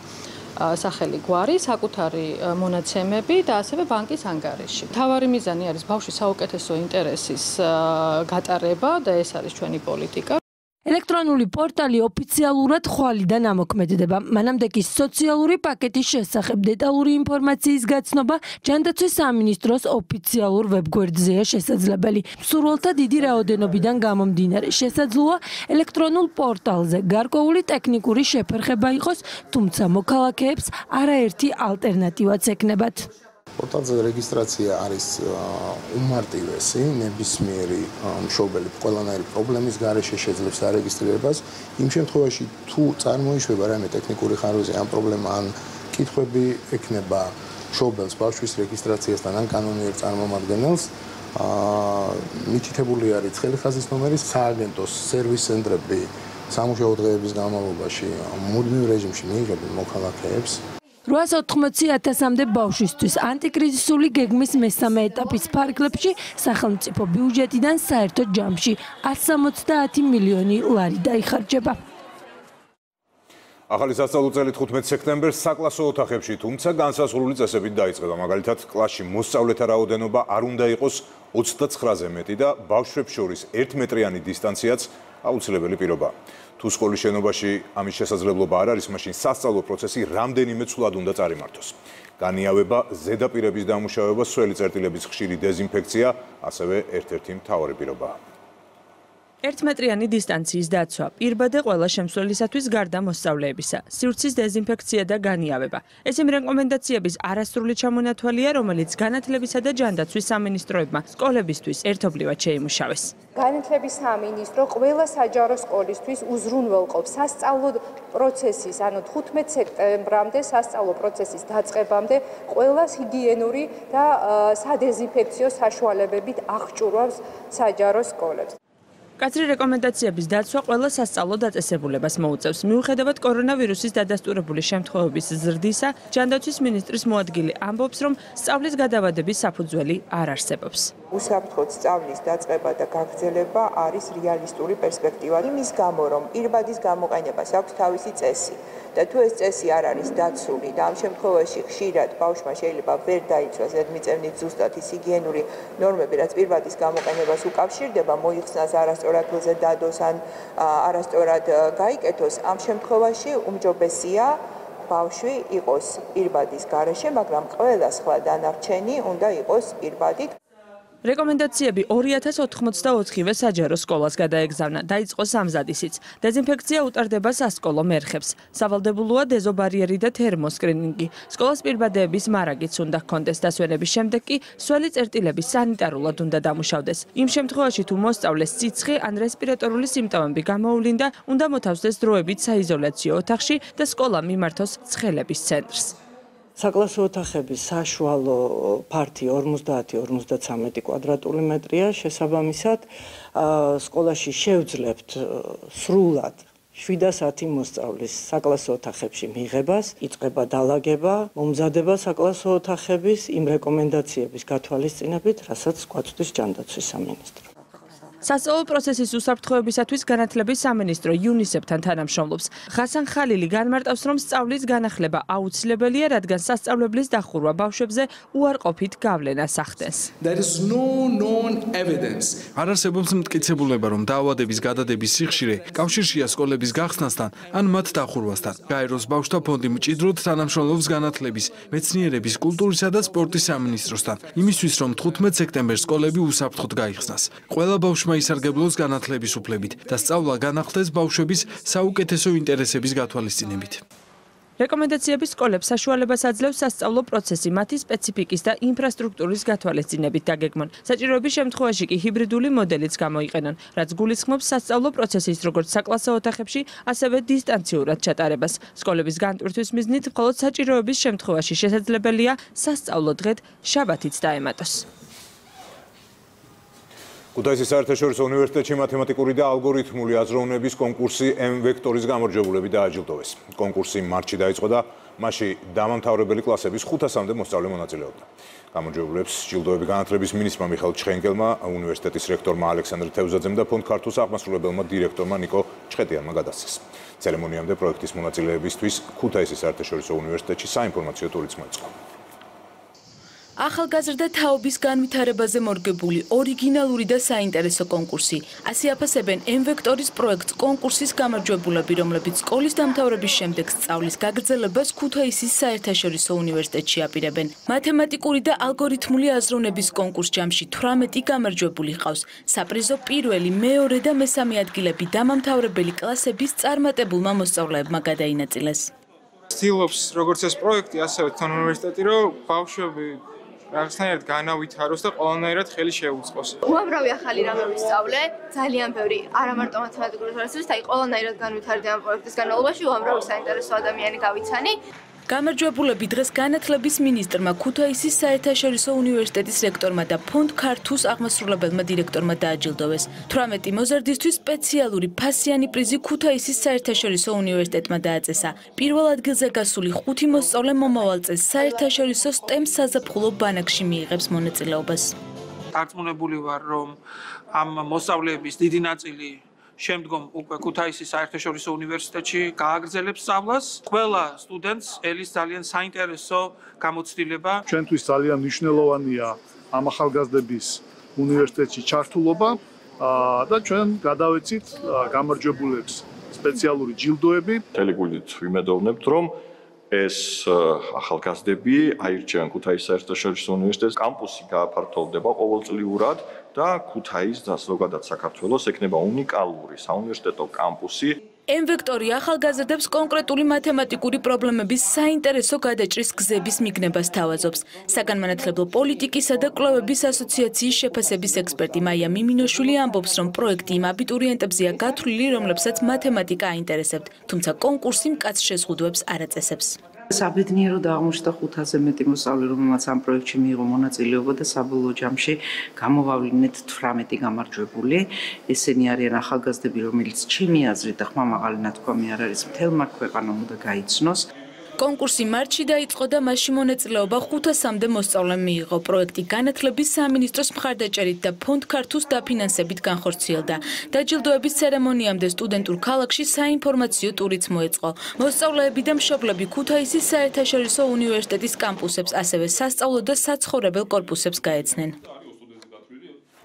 სახელი გვარი, საკუთარი მონაცემები და ასევე ბანკის ანგარიში. თავარი მიზანი არის ბავშვის საუკეთესო ინტერესის გატარება და ეს არის ჩვენი პოლიტიკა. ელექტრონული პორტალი ოფიციალურად ხვალიდან ამოქმედდება. მანამდე კი სოციალური პაკეტის შესახებ დეტალური ინფორმაციის გაცნობა ჯანდაცვის სამინისტროს ოფიციალურ ვებგვერდზეა შესაძლებელი. სურვილთა დიდი რაოდენობიდან გამომდინარე, შესაძლოა ელექტრონულ პორტალზე გარკვეული ტექნიკური შეფერხება იყოს, თუმცა მოქალაქეებს არაერთი ალტერნატივაც ეკნებათ. პორტალზე რეგისტრაცია არის უმარტივესი, ნებისმიერი მშობელი ყველანაირი პრობლემის გარეშე შეძლებს არეგისტრირებას. იმ შემთხვევაში, თუ წარმოიშვება რამე ტექნიკური ხარვზე ამ პრობლემა ან კითხვები ექნება მშობელს ბავშვის რეგისტრაციასთან ან კანონიერ წარმომადგენელს, აა მითითებული არის ხელხაზის ნომერი სააგენტოს სერვის ცენტრები სამუშაო დღეების განმავლობაში მუდმივ რეჟიმში მიიღებენ მოქალაქეებს 880000-მდე ბავშვისთვის ანტიკრიზისული გეგმის მესამე ეტაპის ფარგლებში სახელმწიფო ბიუჯეტიდან საერთო ჯამში 170 მილიონი ლარი დაიხარჯება. ახალი სასწავლო წელი 15 სექტემბერს საკლასო ოთახებში, თუმცა განსასრული წესებით დაიწყება. მაგალითად, კლასში მოსწავლეთა რაოდენობა არ უნდა იყოს 29-ზე მეტი და ბავშვებს შორის 1 მეტრიანი დისტანციაც აუცილებელი პირობაა. თუ სკოლის შენობაში ამის შესაძლებლობა არ არის, მაშინ სასწავლო პროცესი რამდენიმე ცვლად უნდა წარიმართოს. განიავება, ზედაპირების დამუშავება, სველი წერტილების ხშირი დეზინფექცია, ასევე ერთ-ერთი მთავარი პირობაა. ერთმეტრიანი დისტანციის დაცვა პირბადე ყველა შემსვლელისათვის გარდა მოსწავლეებისა. სივრცის დეზინფექცია და განიავება. ეს იმ რეკომენდაციების არასრული ჩამონათვალია რომელიც განათლებისა და ჯანდაცვის სამინისტროებმა სკოლებისთვის ერთობლივად შეიმუშავეს. განათლების სამინისტრო ყველა საჯარო სკოლისთვის უზრუნველყოფს სასწავლო პროცესის ანუ 15 სექტემბრამდე სასწავლო პროცესის დაწყებამდე ყველა ჰიგიენური და სადეზინფექციო საშუალებებით აღჭურვავს საჯარო სკოლებს კაცრი რეკომენდაციების დაცვა ყველა სასწავლო დაწესებულებას მოუწევს. მიუხედავად კორონავირუსის დადასტურებული შემთხვევების ზრდისა, ჯანდაცვის მინისტრის მოადგილე ამბობს, რომ სწავლის გადავადების საფუძველი არ არსებობს. უსაფრთხოდ სწავლის დაწყება და გაგრძელება არის რეალისტური პერსპექტივა იმის გამო, რომ პირბადის გამოყენებას აქვს თავისი წესი. და თუ ეს წესი არ არის დაცული და ამ შემთხვევაში ხშირად ბავშვმა შეიძლება ვერ დაიცვას ზედმიწევნით ზუსტად ის ჰიგიენური ნორმები, რაც პირბადის გამოყენებას უკავშირდება, მოიხსნას არასწორად გულზე დადოს ან არასწორად გაიკეთოს, ამ შემთხვევაში უმჯობესია ბავშვი იყოს პირბადის გარეშე, მაგრამ ყველა სხვა დანარჩენი უნდა იყოს პირბადით. რეკომენდაციები 2084-ვე საჯარო სკოლას გადაეგზავნა. დაიწყო სამზადისიც. დეზინფექცია უტარდება სასკოლო მერხებს. სავალდებულოა დეზობარიერი და თერმოსკრინინგი. სკოლას პირბადეების მარაგიც უნდა ჰქონდეს დასვენების შემდეგ კი სველი წერტილები სანიტარულად უნდა დამუშავდეს. იმ შემთხვევაში თუ მოსწავლეს სიცხე ან რესპირატორული სიმპტომები გამოუვლინდა, უნდა მოთავსდეს დროებით საიზოლაციო ოთახში და სკოლა მიმართოს ცხელების ცენტრს. საკლასო ოთახების საშუალო ფართი 50-53 კვადრატული მეტრია, შესაბამისად, სკოლაში შევძლებთ სრულად 7-10 მოსწავლის საკლასო ოთახებში მიღებას, იწყება დალაგება, მომზადება საკლასო ოთახების იმ რეკომენდაციების გათვალისწინებით, რასაც გვაწვდის ჯანდაცვის სამინისტრო. სასწავლო პროცესის უსაფრთხოებისათვის განათლების სამინისტრო იუნისეფთან თანამშრომლობს. ხასან ხალილი განმარტავს, რომ სწავლის განახლება აუცილებელია, რადგან სასწავლებლის დახურვა ბავშვებზე უარყოფით გავლენას ახდენს. There is no known evidence. არ არსებობს მტკიცებულება, რომ დაავადების გადადების სიხშირე კავშირშია სკოლების გახსნასთან ან მათ დახურვასთან. გაეროს ბავშვთა ფონდი მჭიდროდ თანამშრომლობს განათლების, მეცნიერების, კულტურისა და სპორტის სამინისტროსთან, იმისთვის, რომ 15 სექტემბერს სკოლები უსაფრთხოდ გაიხსნას. ყველა ბავშვი ბავშვმა ისარგებლოს განათლების უფლებით და სწავლა განახლდეს ბავშვების საუკეთესო ინტერესების გათვალისწინებით. რეკომენდაციების სკოლებს საშუალებას აძლევს სასწავლო პროცესი მათი სპეციფიკის და ინფრასტრუქტურის გათვალისწინებით დაგეგმონ. საჭიროების შემთხვევაში კი ჰიბრიდული მოდელიც გამოიყენონ, რაც გულისხმობს სასწავლო პროცესის როგორც საკლასო ოთახებში, ასევე დისტანციურად ჩატარებას. სკოლების განტვირთვის მიზნით მხოლოდ საჭიროების შემთხვევაში შესაძლებელია სასწავლო დღედ შაბათიც დაემატოს. ქუთაისის საერთაშორისო უნივერსიტეტში მათემატიკური და ალგორითმული აზროვნების კონკურსი M ვექტორის გამარჯვებულები დააჯილდოვეს. კონკურსი მარტში დაიწყო და მასში დამამთავრებელი კლასების 500-მდე მოსწავლე მონაწილეობდა. გამარჯვებულებს ჯილდოები განათლების მინისტრმა მიხელ ჩხენგელმა, უნივერსიტეტის რექტორმა ალექსანდრ თევზაძემ და ფონდ ქართულს აღმასრულებელმა დირექტორმა ნიკო ჩხეტიანმა გადასცეს. ცერემონიამდე პროექტის მონაწილეებისთვის ქუთაისის საერთაშორისო უნივერსიტეტში საინფორმაციო ტურიც მოეწყო. ახალგაზრდა თაობის განვითარებაზე მორგებული ორიგინალური და საინტერესო კონკურსი. ასე აფასებენ M ვექტორის პროექტ კონკურსის გამარჯვებულები, რომლებიც სკოლის დამთავრების შემდეგ სწავლის გაგრძელებას ქუთაისის საერთაშორისო უნივერსიტეტში აპირებენ. მათემატიკური და ალგორითმული აზროვნების კონკურს ჯამში 18 გამარჯვებული ყავს. საპრიზო პირველი, მეორე და მესამე ადგილები დამამთავრებელი კლასების წარმატებულმა მოსწავლეებმა გადაინაწილეს. ცდილობს როგორც ეს პროექტი, ასევე თან უნივერსიტეტი, რომ ბავშვები რაღაცნაირად განავითაროს და ყველანაირად ხელი შეუწყოს. უამრავი ახალი რამები ვსწავლე, ძალიან ბევრი, არა მარტო მათემატიკური თვალსაზრისით, აი ყველანაირად განვითარდი ამ პროექტის განმავლობაში, უამრავი საინტერესო ადამიანი გავიცანი. გამარჯვებულები დღეს განათლების მინისტრმა ქუთაისის საერთაშორისო უნივერსიტეტის რექტორმა და ფონდ ქართუს აღმასრულებელმა დირექტორმა დააჯილდოვეს. 18 მოზარდისთვის სპეციალური ფასიანი პრიზი ქუთაისის საერთაშორისო უნივერსიტეტმა დააწესა. პირველ ადგილზე გასული ხუთი მოსწავლე მომავალ წელს საერთაშორისო STEM საზაფხულო ბანაკში მიიღებს მონაწილეობას. დარწმუნებული ვარ, რომ ამ მოსწავლეების დიდი ნაწილი შემდგომ უკვე ქუთაისის საერთაშორისო უნივერსიტეტში გააგრძელებს სწავლას. ყველა სტუდენტს ელის ძალიან საინტერესო გამოცდილება. ჩვენთვის ძალიან მნიშვნელოვანია ამ ახალგაზრდების უნივერსიტეტში ჩართულობა და ჩვენ გადავეცით გამარჯვებულებს სპეციალური ჯილდოები. ტელეგულით ვიმედოვნებთ, რომ ეს ახალგაზრდები აირჩევენ ქუთაისის საერთაშორისო უნივერსიტეტის კამპუსი გააფართოვდება ყოველწლიურად და ქუთაის და ზოგადად საქართველოს ეკნება უნიკალური საუნივერსიტეტო კამპუსი. M ვექტორი ახალგაზრდებს კონკრეტული მათემატიკური პრობლემების საინტერესო გადაჭრის გზების მიგნებას თავაზობს. საგანმანათლებლო პოლიტიკისა და კვლევების ასოციაციის შეფასების ექსპერტი მაია მიმინოშვილი ამბობს, რომ პროექტი იმ აბიტურიენტებზეა გათვლილი, რომლებსაც მათემატიკა აინტერესებთ, თუმცა კონკურსი მკაც შეზღუდვებს არ აწესებს. საბედნიეროდ აღმოჩნდა 500-ზე მეტი მოსწავლე, რომელმაც ამ პროექტში მიიღო მონაწილეობა და საბოლოო ჯამში გამოვავლინეთ 18 გამარჯვებული. ესენი არიან ახალგაზრდები, რომელიც ჩემი აზრით და ხმამაღალი ნათქვამი არ არის, მთელმა ქვეყანამ უნდა გაიცნოს. კონკურსი მარტში დაიწყო და მასში მონაწილეობა 500-მდე მოსწავლემ მიიღო. პროექტი განათლების სამინისტროს მხარდაჭერით და ფონდ ქართუს დაფინანსებით განხორციელდა. დაჯილდოების ცერემონიამდე სტუდენტურ ქალაქში საინფორმაციო ტურიც მოეწყო. მოსწავლეები და მშობლები ქუთაისის საერთაშორისო უნივერსიტეტის კამპუსებს, ასევე სასწავლო და საცხოვრებელ კორპუსებს გაეცნენ.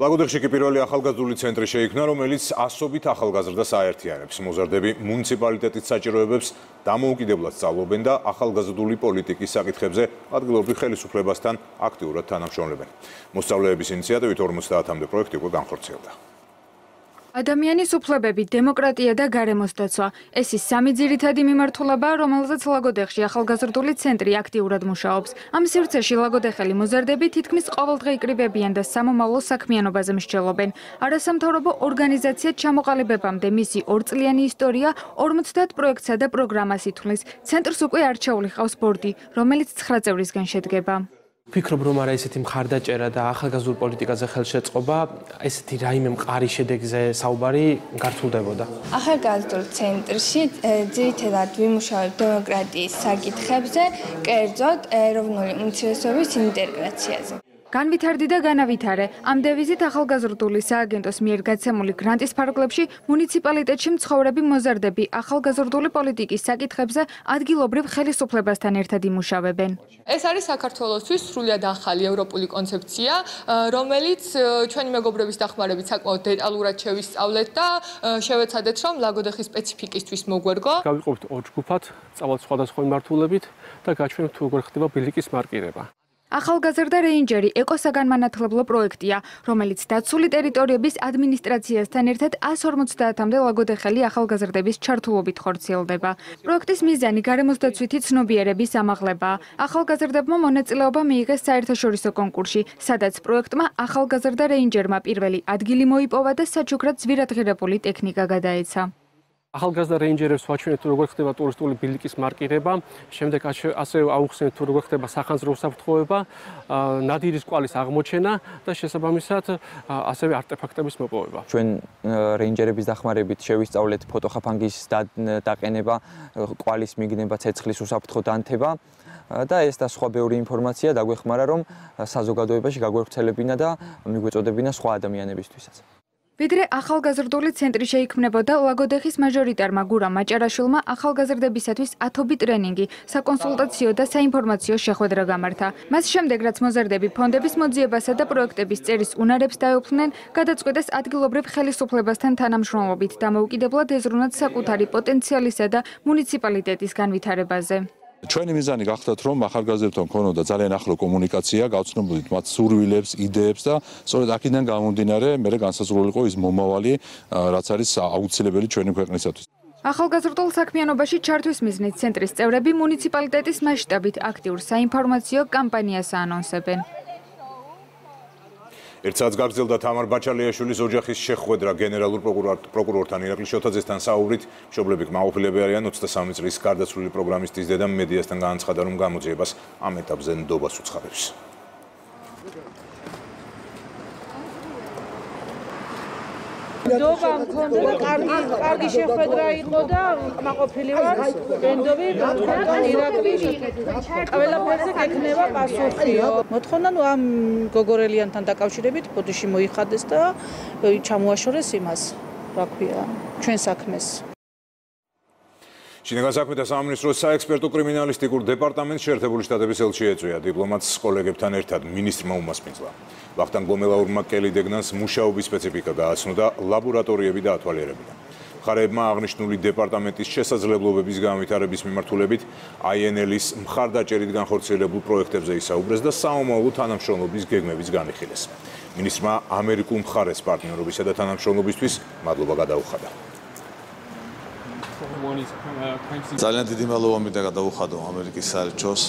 ლაგოდეხში კი პირველი ახალგაზრდული ცენტრი შეიქმნა, რომელიც ასობით ახალგაზრდას აერთიანებს. მოზარდები მუნიციპალიტეტის საჭიროებებს დამოუკიდებლად სწავლობენ და ახალგაზრდული პოლიტიკის საკითხებზე ადგილობრივ ხელისუფლებასთან აქტიურად თანამშრომლობენ. მოსწავლეების ინიციატივით 50-მდე პროექტი უკვე განხორციელდა. ადამიანის უფლებები, დემოკრატია და გარემოს დაცვა. ეს ის სამი ძირითადი მიმართულება, რომელზეც ლაგოდეხში ახალგაზრდული ცენტრი აქტიურად მუშაობს. ამ სივრცეში ლაგოდეხელი მოზარდები თითქმის ყოველდღე იკრიბებიან და სამომავლო საქმიანობაზე მსჯელობენ. არასამთავრობო ორგანიზაცია ჩამოყალიბებამდე მისი ორწლიანი ისტორია 50 პროექტსა და პროგრამას ითვლის. ცენტრს უკვე არჩეული ყავს ბორდი, რომელიც 9 წევრისგან შედგება. ვფიქრობ რომ არა ესეთი მხარდაჭერა და ახალგაზრდულ პოლიტიკაზე ხელშეწყობა ესეთი რაიმე მყარი შედეგზე საუბარი გართულდებოდა. ახალგაზრდულ ცენტრში ძირითადად ვიმუშავებ დემოკრატიის საკითხებზე, კერძოდ ეროვნული უმცირესობების ინტეგრაციაზე. განვითარდი და განავითარე. ამ დევიზით ახალგაზრდული სააგენტოს მიერ გაცემული გრანტის ფარგლებში მუნიციპალიტეტში მცხოვრები მოზარდები ახალგაზრდული პოლიტიკის საკითხებზე ადგილობრივ ხელისუფლებასთან ერთად იმუშავებენ. ეს არის საქართველოსთვის სრულიად ახალი ევროპული კონცეფცია, რომელიც ჩვენი მეგობრების დახმარებით საკმაოდ დეტალურად შევისწავლეთ და შევეცადეთ, რომ ლაგოდეხის სპეციფიკისთვის მოგვერგო. გავიყოფთ ორ ჯგუფად, წავალთ სხვადასხვა მიმართულებით და გაჩვენებთ თუ როგორ ხდება ბილიკის მარკირება. ახალგაზრდა რეინჯერი ეკოსაგანმანათლებლო პროექტია, რომელიც დაცული ტერიტორიების ადმინისტრაციასთან ერთად 150-მდე ლაგოდეხელი ახალგაზრდების ჩართულობით ხორციელდება. პროექტის მიზანი გარემოსდაცვითი ცნობიერების ამაღლებაა. ახალგაზრდებმა მონაწილეობა მიიღეს საერთაშორისო კონკურსში, სადაც პროექტმა ახალგაზრდა რეინჯერმა პირველი ადგილი მოიპოვა და საჩუქრად ზვირადღირებული ტექნიკა გადაეცა. ახალგაზრდა რეინჯერებს ვაჩვენეთ თუ როგორ ხდება ტურისტული ბილიკის მარკირება, შემდეგ ასე აუხსნეთ თუ როგორ ხდება სახანძრო უსაფრთხოება, ნადირის კვალის აღმოჩენა და შესაბამისად ასევე არტეფაქტების მოპოვება. ჩვენ რეინჯერების დახმარებით შევისწავლეთ ფოტოხაფანგის დაყენება, კვალის მიგნება, ცეცხლის უსაფრთხო დანთება. და ეს და სხვა ბევრი ინფორმაცია დაგვეხმარა რომ საზოგადოებაში გაგვერცხელებინა და მიგვეწოდებინა სხვა ადამიანებისთვისაც. ვიდრე ახალგაზრდული ცენტრი შეიქმნებოდა ლაგოდეხის მაჟორიტარმა გურა მაჭარაშვილმა ახალგაზრდებისათვის ათობი ტრენინგი, საკონსულტაციო და საინფორმაციო შეხვედრა გამართა. მას შემდეგ რაც მოზარდები ფონდების მოძიებასა და პროექტების წერის უნარებს დაეუფლნენ, გადაწყვეტეს ადგილობრივ ხელისუფლებასთან თანამშრომლობით დამოუკიდებლად ეზრუნათ საკუთარი პოტენციალისა და მუნიციპალიტეტის განვითარებაზე. ჩვენი მიზანი გახდათ რომ ახალგაზრდებთან ქონოდა ძალიან ახლო კომუნიკაცია, გავცნობოდით მათ სურვილებს, იდეებს და სწორედ აქედან გამომდინარე მე განსაზღვრულიყო ის მომავალი, რაც არის აუცილებელი ჩვენი ქვეყნისათვის. ახალგაზრდულ საქმიანობაში ჩართვის მიზნით ცენტრის წევრები მუნიციპალიტეტის მასშტაბით აქტიურ საინფორმაციო კამპანიას აანონსებენ. ერთსაც გაგრძელდა თამარ ბაჩალიაშვილის ოჯახის შეხვედრა გენერალურ პროკურორთან ირაკლი შოთაძესთან საუბრით. მშობლები კმაყოფილები არიან 23 წლის გარდაცვლილი პროგრამისტის დედა მედიასთან განაცხადა რომ გამოძიებას ამ ეტაპზე ნდობას უცხარებს ნდობა მქონდა და კარგი კარგი შეხვედრა იყო და კმაყოფილი ვარ. გენდობი მოთხოვნა ირაკლი ყველაფერზე გექნება პასუხიო. მოთხოვნა ნუ ამ გოგორელიანთან დაკავშირებით ბოდიში მოიხადეს და ჩამოაშორეს იმას რა ქვია ჩვენ საქმეს შინაგან საქმეთა სამინისტროს საექსპერტო კრიმინალისტიკურ დეპარტამენტს შეერთებული შტატების ელჩი ეწვია დიპლომატს კოლეგებთან ერთად ministrმა უმასპინძლა. ვახტანგ გომელაურმა კელი დეგნანს მუშაობის სპეციფიკა გააცნო და ლაბორატორიები დაათვალიერებინა. ხარებმა აღნიშნული დეპარტამენტის შესაძლებლობების განვითარების მიმართულებით INL-ის მხარდაჭერით განხორციელებულ პროექტებზე ისაუბრეს და საომავლო თანამშრომლობის გეგმების განიხილეს. ministrმა ამერიკულ მხარეს პარტნიორობისა და თანამშრომლობისთვის მადლობა გადაუხადა. ძალიან დიდი მადლობა მინდა გადავუხადო ამერიკის საელჩოს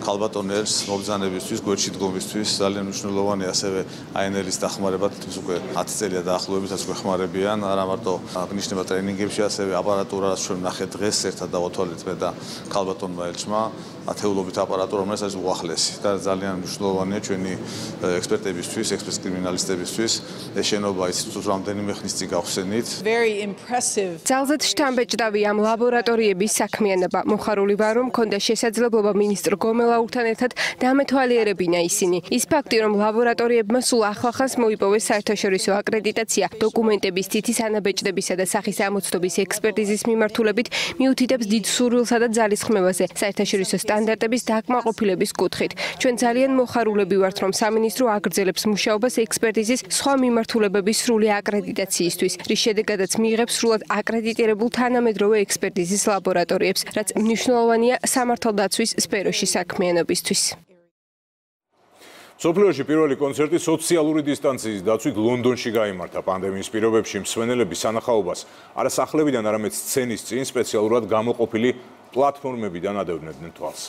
ქალბატონელს მობრძანებისთვის, გვერდში დგომისთვის ძალიან მნიშვნელოვანი ასევე აენელის დახმარება თვითონ უკვე 10 წელია დაახლოებითაც გვეხმარებიან, არა მარტო აღნიშნება ტრენინგებში, ასევე აპარატურა, რაც ჩვენ ნახეთ დღეს ერთად დავათვალეთ მე და ქალბატონმა ელჩმა, ათეულობით აპარატურა, რომელიც არის უახლესი და ძალიან მნიშვნელოვანია ჩვენი ექსპერტებისთვის, ექსპერტ კრიმინალისტებისთვის. ეს შენობა ის თუ რამდენიმე ხნის წინ გავხსენით. Ძალზედ შთამბეჭდავი ამ ლაბორატორიების საქმიანობა. მოხარული ვარ, რომ მქონდა შესაძლებლობა მინისტრ გომელაურთან ერთად დამეთვალიერებინა ისინი. ის ფაქტი, რომ ლაბორატორიებმა სულ ახლახანს მოიპოვეს საერთაშორისო აკრედიტაცია, დოკუმენტების თითის ანაბეჭდებისა და სახის ამოცნობის ექსპერტიზის მიმართულებით მიუთითებს დიდ სურვილსა და ძალისხმევაზე საერთაშორისო სტანდარტების დაკმაყოფილების კუთხით. ჩვენ ძალიან მოხარულები ვართ, რომ სამინისტრო აგრძელებს მუშაობას ექსპერტიზის სხვა მიმართულებების სრული აკრედიტაციისთვის, რის შედეგადაც მიიღებს სრულად აკრედიტირებულ თანამედროვე ექსპერტიზის ლაბორატორიებს, რაც მნიშვნელოვანია სამართალდაცვის სფეროში საქმიანობისთვის. სოფლიოში პირველი კონცერტი სოციალური დისტანციის დაცვით ლონდონში გამართა პანდემიის პირობებში მსვენელების სანახაობას არასახლებიდან არამედ სცენის წინ სპეციალურად გამოყოფილი პლატფორმებიდან ადევნებდნენ თვალს.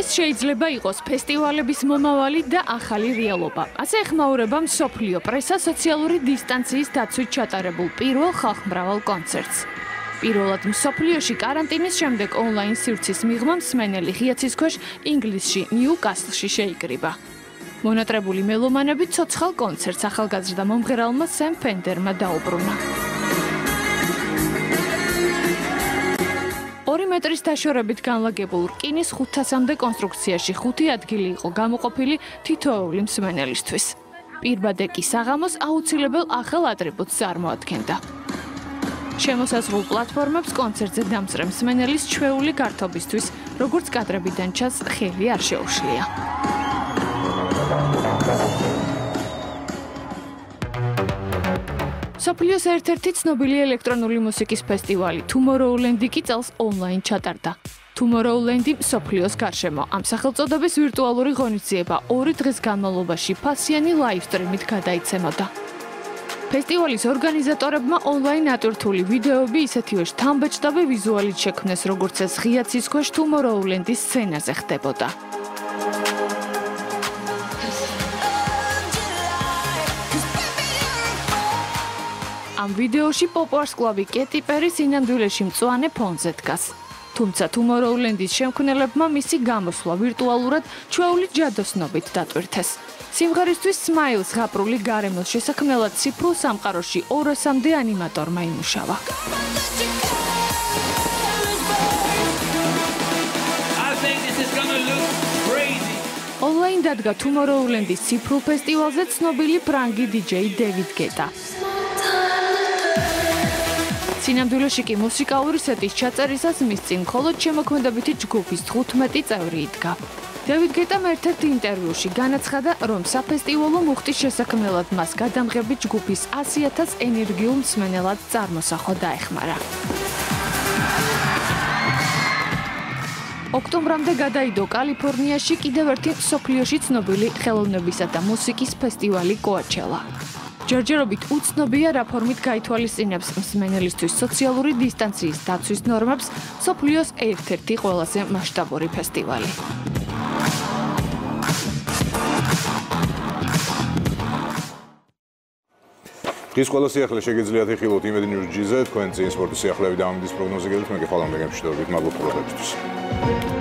ეს შეიძლება იყოს ფესტივალების მომავალი და ახალი რეალობა. ასე ეხმაურება მსოფლიო პრესა სოციალური დისტანციის დაცვით ჩატარებულ პირველ ხალხმრავალ კონცერტს. პირველად მსოფლიოში каранტინის შემდეგ ონლაინ სივრცის მიღმა მსმენელი ღიაცის ქვეშ ინგლისში, ნიუკასლში შეიკრიბა. მონატრებული მელომანები ცოცხალ კონცერტს ახალგაზრდა მომღერალმა სემ ფენდერმა დაუბრუნა. ორი მეტრის დაშორებით განლაგებულ რკინის 500-მდე კონსტრუქციაში ხუთი ადგილი იყო გამოყოფილი თითოეული მსმენელისთვის. პირბადეკი საღამოს აუცილებელ ახალ ატრიბუტს წარმოადგენდა. შემოსაზღვრულ პლატფორმებს კონცერტზე დამწრე მსმენელის ჩვეული გართობისთვის, როგორც კადრებიდან ჩანს, ხელი არ შეუშლია. სოფლიოს ერთ-ერთი ცნობილი ელექტრონული მუსიკის ფესტივალი Tomorrowland-ი კი წელს ონლაინ ჩატარდა. Tomorrowland-ი სოფლიოს გარშემო ამ სახელწოდების ვირტუალური ღონისძიება 2 დღის განმავლობაში ფასიანი ლაივსტრიმით გადაიცემოდა. ფესტივალის ორგანიზატორებმა ონლაინ ატვირთული ვიდეოები ისეთივე შთამბეჭდავი ვიზუალით შექმნეს, როგორც ეს ღიაცის ქვეშ Tomorrowland-ის სცენაზე ხდებოდა. ამ ვიდეოში პოპულარსკლავი კეტი პერი სინამდვილეში მწვანე ფონზე დგას. თუმცა Tomorrowland-ის შემქმნელებმა მისი გამოსვლა ვირტუალურად ჩვეული ჯადოსნობით დატვირთეს. სიმღერისთვის Smiles ღაპრული გარემოს შესაქმნელად ციფრულ სამყაროში 200-მდე ანიმატორმა იმუშავა. ონლაინ დადგა Tomorrowland-ის ციფრულ ფესტივალზე ცნობილი ფრანგი DJ David Guetta. სინამდვილეში კი მუსიკალური სეტის ჩაწერისას მის წინ მხოლოდ შემოქმედებითი ჯგუფის 15 წევრი იდგა. დევიდ გეტამ ერთ-ერთ ინტერვიუში განაცხადა, რომ საფესტივალო მუხტის შესაქმნელად მას გადამღები ჯგუფის 100000 ენერგიულ მსმენელად წარმოსახვა დაეხმარა. ოქტომბრამდე გადაიდო კალიფორნიაში კიდევ ერთი სოფლიოში ცნობილი ხელოვნებისა და მუსიკის ფესტივალი კოაჩელა. ჯერჯერობით უცნობია რა ფორმით გაითვალისწინებს მსმენელისთვის სოციალური დისტანციის დაცვის ნორმებს სოფლიოს ერთ-ერთი ყველაზე მასშტაბური ფესტივალი. ის ყველა სიახლე შეგიძლიათ იხილოთ იმედი ნიუზ ჯიზე თქვენ წინ სპორტის სიახლეები და ამდის პროგნოზი გელით მე გეხვალამდე გემშვიდობით მადლობა ყურებისთვის.